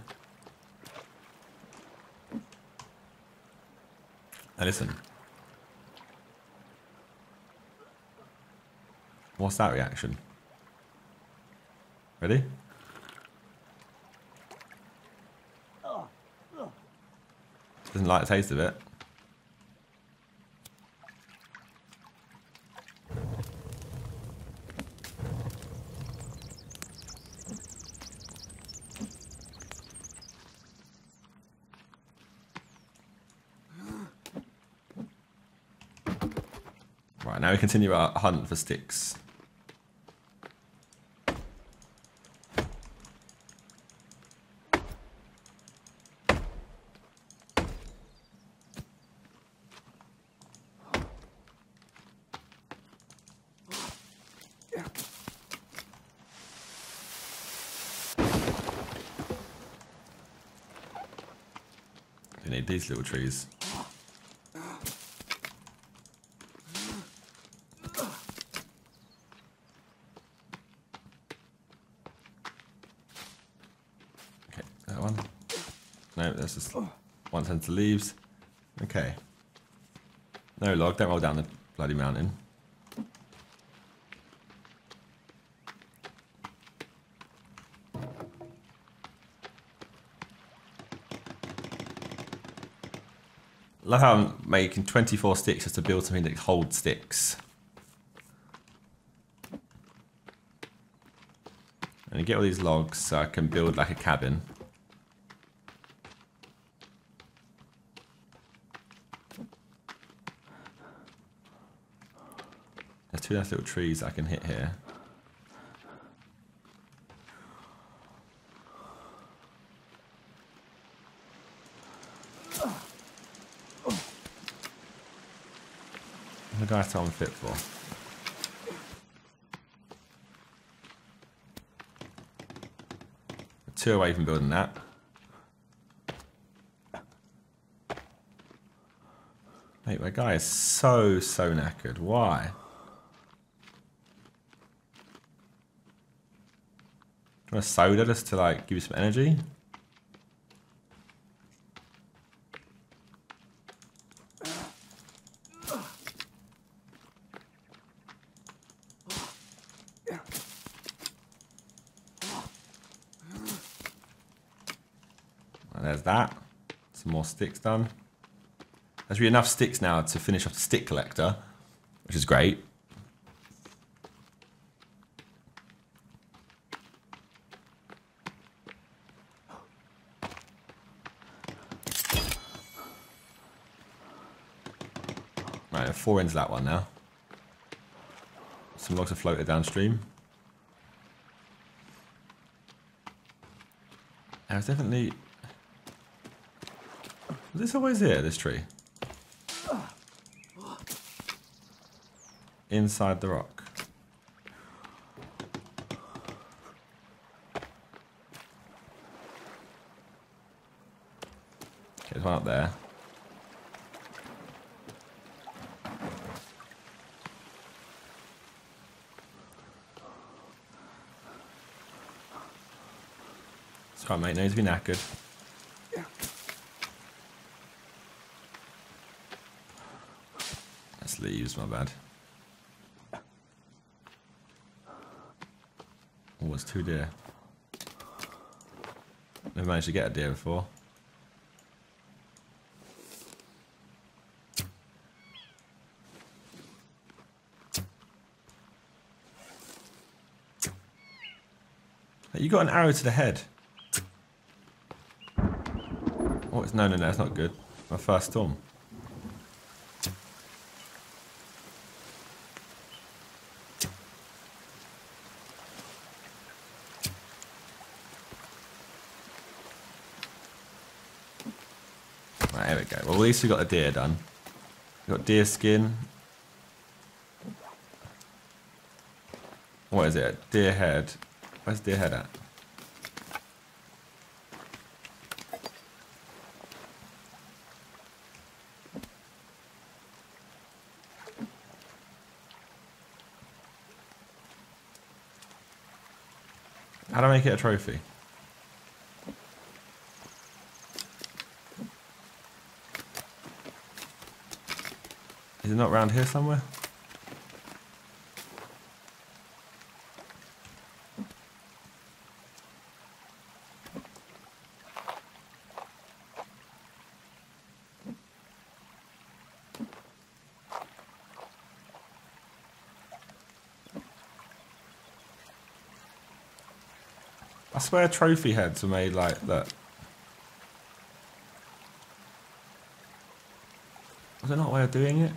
A: Now listen. What's that reaction? Ready? Doesn't like the taste of it. Right, now we continue our hunt for sticks. these little trees. Okay, that one. No, that's just one sense of leaves. Okay. No log, don't roll down the bloody mountain. Love how I'm making 24 sticks just to build something that holds sticks. And you get all these logs so I can build like a cabin. There's two nice little trees I can hit here. The guy's I'm fit for. Two away from building that. Mate, my guy is so, so knackered. Why? Do you want a soda just to like give you some energy? there's that. Some more sticks done. There's really enough sticks now to finish off the stick collector, which is great. Right, four into that one now. Some logs are floated downstream. There's definitely is this always here, this tree? Inside the rock. There's one up there. Sorry mate, needs to be knackered. Leaves, my bad. Oh, it's two deer. Never managed to get a deer before. You got an arrow to the head. Oh, it's no, no, no, it's not good. My first storm. Right, here we go. Well, at least we got a deer done. We got deer skin. What is it? Deer head. Where's deer head at? How do I make it a trophy? It not around here somewhere? I swear trophy heads are made like that. Not a way of doing it?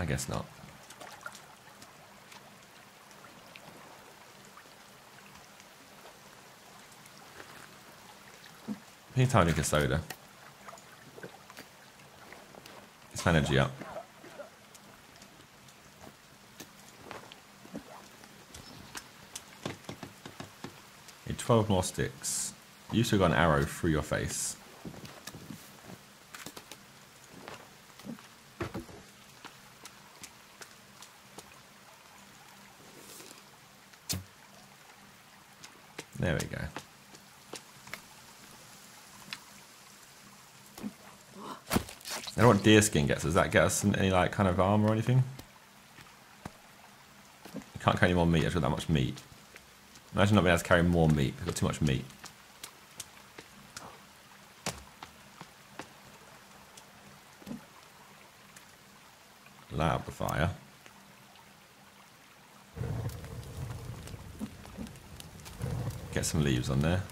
A: I guess not. Anytime you get soda. It's energy up. Need 12 more sticks. You still got an arrow through your face. There we go. I don't know what deer skin gets. Does that get us any like kind of armor or anything? You can't carry any more meat. I've got that much meat. Imagine not being able to carry more meat. I've got too much meat. Light the fire. Get some leaves on there.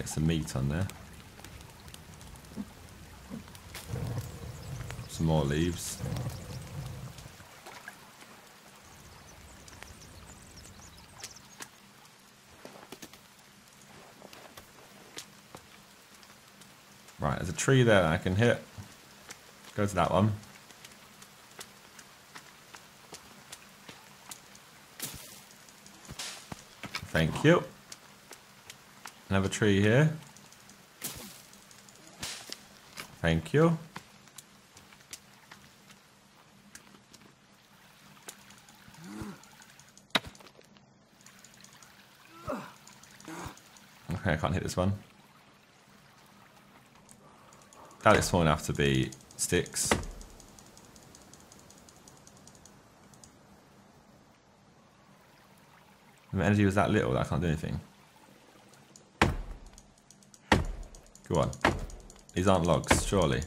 A: Get some meat on there. Some more leaves. Right, there's a tree there I can hit. Go to that one. Thank you. Another tree here. Thank you. Okay, I can't hit this one. That is small enough to be sticks. My energy was that little that I can't do anything. Go on. These aren't logs, surely.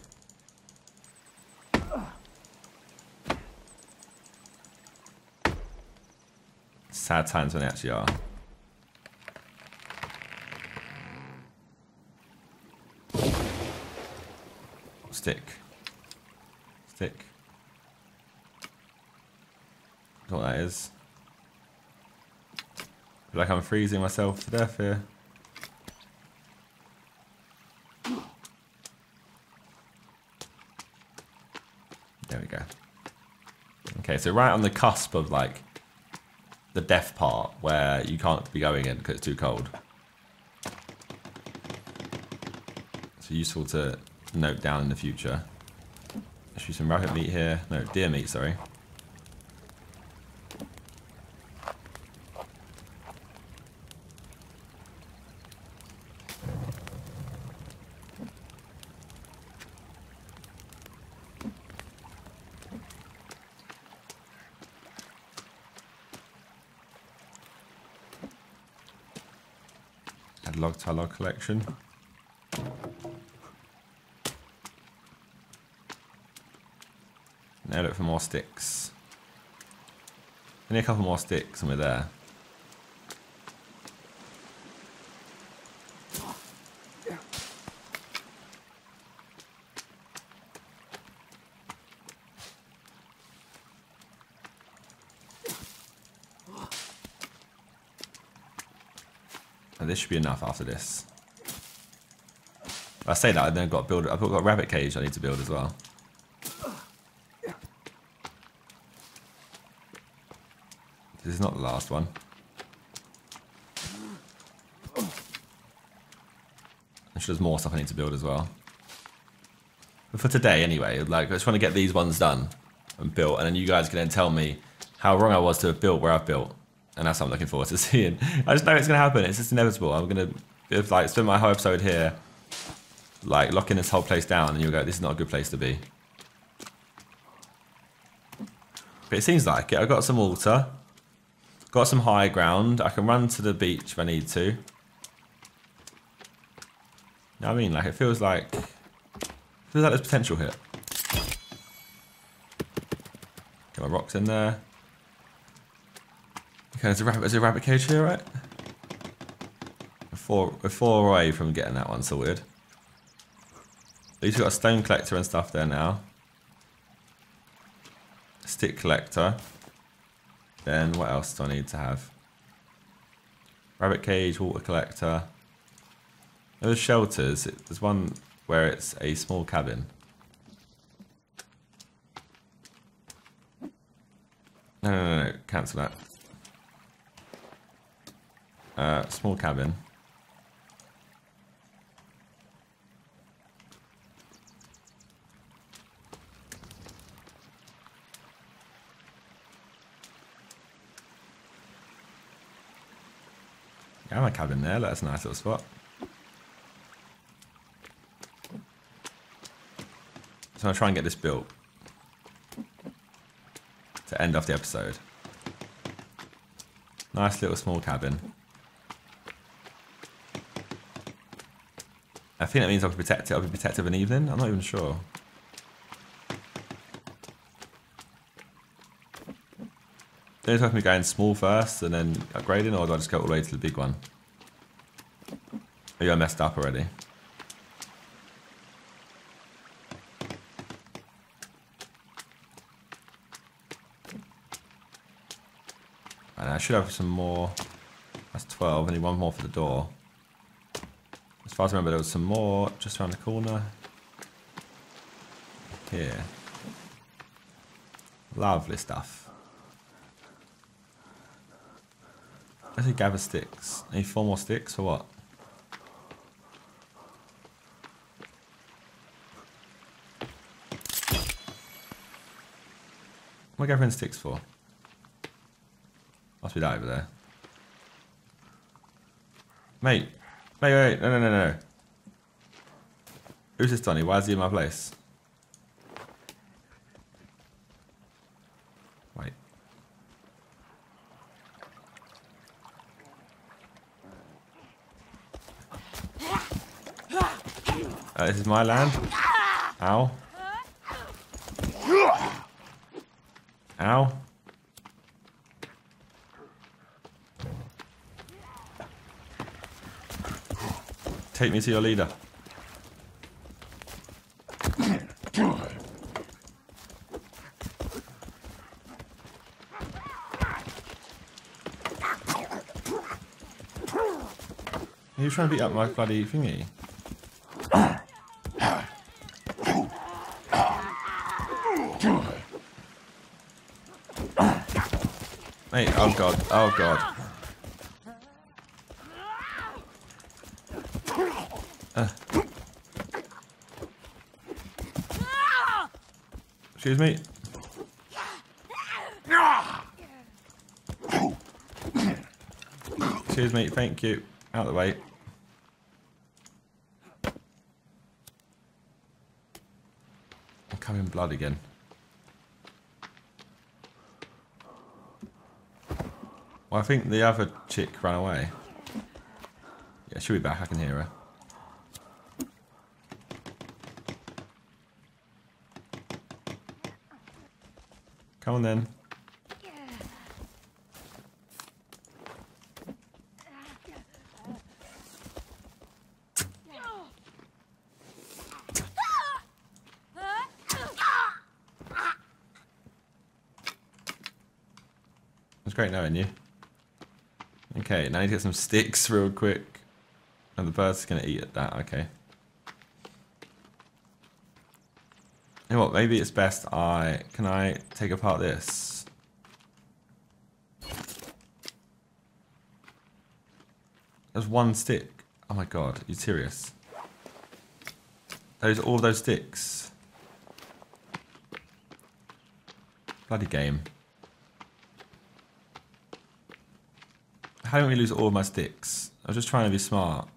A: Sad times when they actually are. Stick. Stick. Don't know what that is. feel like I'm freezing myself to death here. There we go. Okay, so right on the cusp of like the death part where you can't be going in because it's too cold. So useful to note down in the future. There's some rabbit meat here. No, deer meat, sorry. Log collection. Now look for more sticks. Need a couple more sticks and we're there. This should be enough after this. I say that, and then I've got build. I've got a rabbit cage I need to build as well. This is not the last one. I'm sure there's more stuff I need to build as well. But for today, anyway, like I just want to get these ones done and built, and then you guys can then tell me how wrong I was to have built where I've built, and that's what I'm looking forward to *laughs* seeing. I just know it's gonna happen. It's just inevitable. I'm gonna if, like spend my whole episode here, like locking this whole place down, and you'll go, "This is not a good place to be." But it seems like it. I've got some water. Got some high ground. I can run to the beach if I need to. You know I mean? Like, it feels like... feels like there's potential here. Get my rocks in there. Okay, there's a rabbit, there's a rabbit cage here, right? Four, we're four away from getting that one sorted. At least we've got a stone collector and stuff there now. Stick collector. Then what else do I need to have? Rabbit cage, water collector. There's shelters. There's one where it's a small cabin. No, no, no, no. cancel that. Uh, small cabin. Yeah, my cabin there. That's a nice little spot. So I'll try and get this built to end off the episode. Nice little small cabin. I think that means I'll be protected. I'll be protected of an evening. I'm not even sure. Do you talk me going small first and then upgrading, or do I just go all the way to the big one? Maybe I messed up already. And I should have some more. That's 12. I need one more for the door. As far as I remember, there was some more just around the corner. Here. Lovely stuff. Let's gather sticks. Need four more sticks or what? What I gathering sticks for? Must be that over there. Mate. Mate, wait, no, no, no, no. Who's this Donny? Why is he in my place? Wait. Uh, this is my land. Ow. Ow. Take me to your leader. Are you trying to beat up my bloody thingy? Mate, oh god, oh god. Excuse me. Excuse me, thank you. Out of the way. I'm coming blood again. Well, I think the other chick ran away. Yeah, she'll be back. I can hear her. Come on then. It's great knowing you. Okay, now I need to get some sticks real quick. And the bird's gonna eat at that, okay. You know what, maybe it's best I... Can I take apart this? There's one stick. Oh my god, you serious? Those all those sticks. Bloody game. How don't we lose all my sticks? I was just trying to be smart.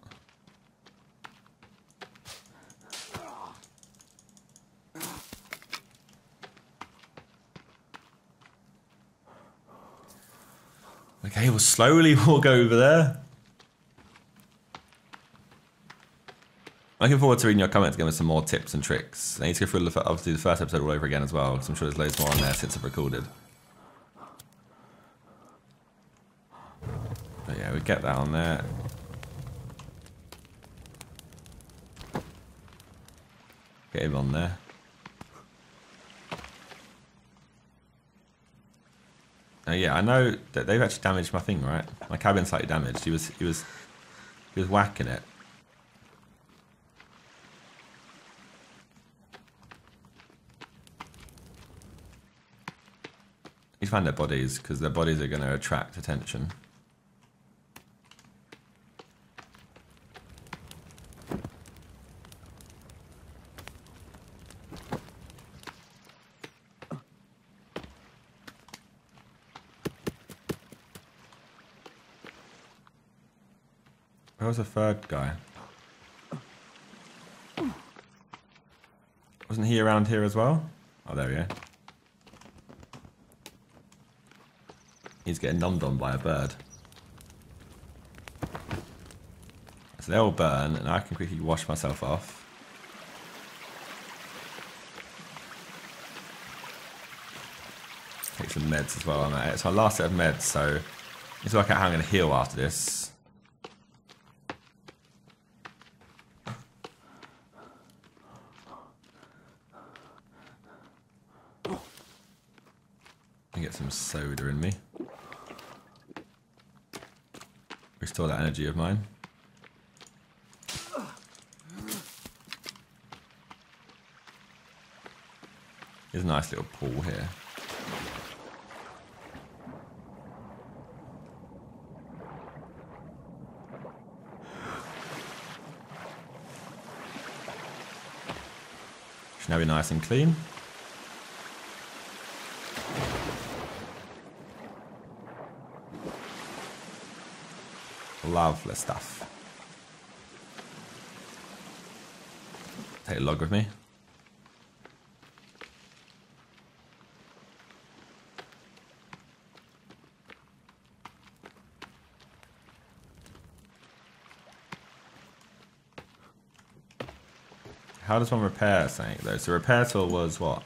A: We'll slowly *laughs* walk over there. Looking forward to reading your comments again with some more tips and tricks. I need to go through the, obviously the first episode all over again as well, because I'm sure there's loads more on there since I've recorded. But yeah, we get that on there. Get him on there. Yeah, I know that they've actually damaged my thing, right? My cabin's slightly damaged. He was, he was, he was whacking it. He's find their bodies because their bodies are going to attract attention. Where was the third guy? Wasn't he around here as well? Oh, there we go. He's getting numbed on by a bird. So they all burn, and I can quickly wash myself off. Take some meds as well. I'm at It's my last set of meds, so let's work out how I'm going to heal after this. get some soda in me. Restore that energy of mine. There's a nice little pool here. Should now be nice and clean. Lovely stuff. Take a log with me. How does one repair something though? So repair tool was what?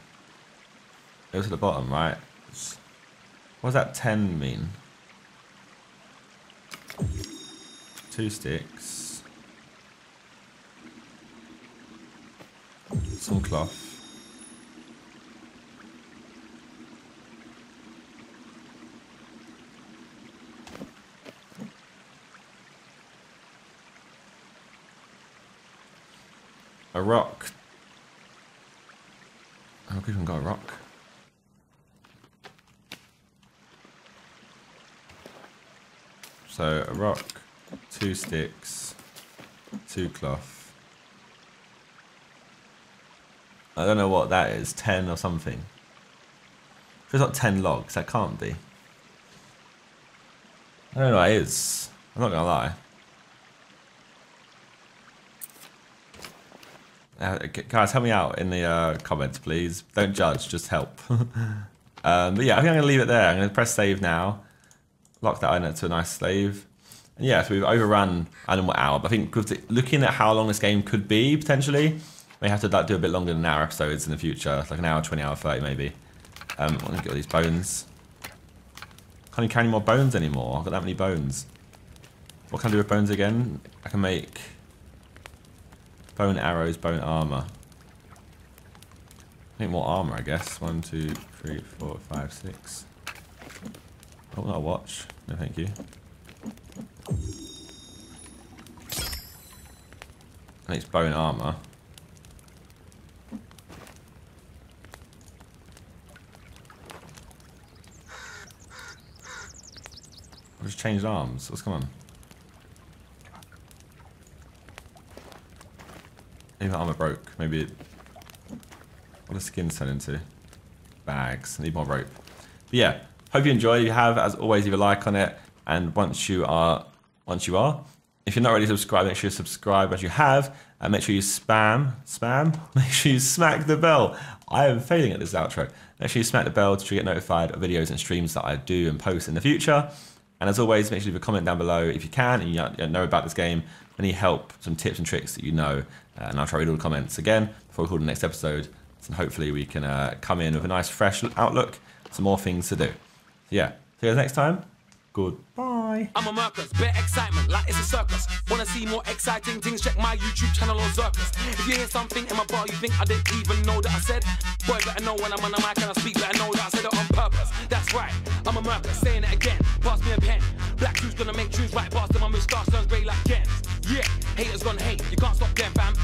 A: It was at the bottom, right? What does that 10 mean? Two sticks. Some cloth. A rock. How could even got a rock? So a rock, two sticks, two cloth. I don't know what that is, 10 or something. If it's not 10 logs, that can't be. I don't know what it is. I'm not gonna lie. Uh, guys, help me out in the uh, comments, please. Don't judge, just help. *laughs* um, but yeah, I think I'm going to leave it there. I'm going to press save now. Lock that in to a nice slave. Yeah, so we've overrun Animal Hour. But I think looking at how long this game could be, potentially, we have to like, do a bit longer than hour episodes in the future. Like an hour, 20 hour, 30 maybe. Um, I want to get all these bones. Can't even carry any more bones anymore. I've got that many bones. What can I do with bones again? I can make Bone arrows, bone armor. I think more armor, I guess. One, two, three, four, five, six. Oh, not a watch. No, thank you. It's bone armor. I've just changed arms. What's going on? Maybe armor broke. Maybe it... What does skin turn into? Bags. I need more rope. But yeah, hope you enjoy. If you have, as always, leave a like on it. And once you are, once you are, if you're not already subscribed, make sure you subscribe as you have. And make sure you spam, spam, *laughs* make sure you smack the bell. I am failing at this outro. Make sure you smack the bell to get notified of videos and streams that I do and post in the future. And as always, make sure you leave a comment down below if you can and you know about this game, any help, some tips and tricks that you know. Uh, and I'll try to read all the comments again before we call the next episode. And hopefully we can uh, come in with a nice fresh outlook, some more things to do. So yeah, see you guys next time. Goodbye. I'm a Mercus, bare excitement, like it's a circus. Wanna see more exciting things? Check my YouTube channel on Zirkus. If you hear something in my bar you think I didn't even know that I said, boy, better know when I'm on the mic and I speak, better know that I said it on purpose. That's right, I'm a Mercus, saying it again. Pass me a pen. Black truth's gonna make truth right past them. My moustache turns grey like Ken. Yeah, haters gonna hate. You can't stop them, fam.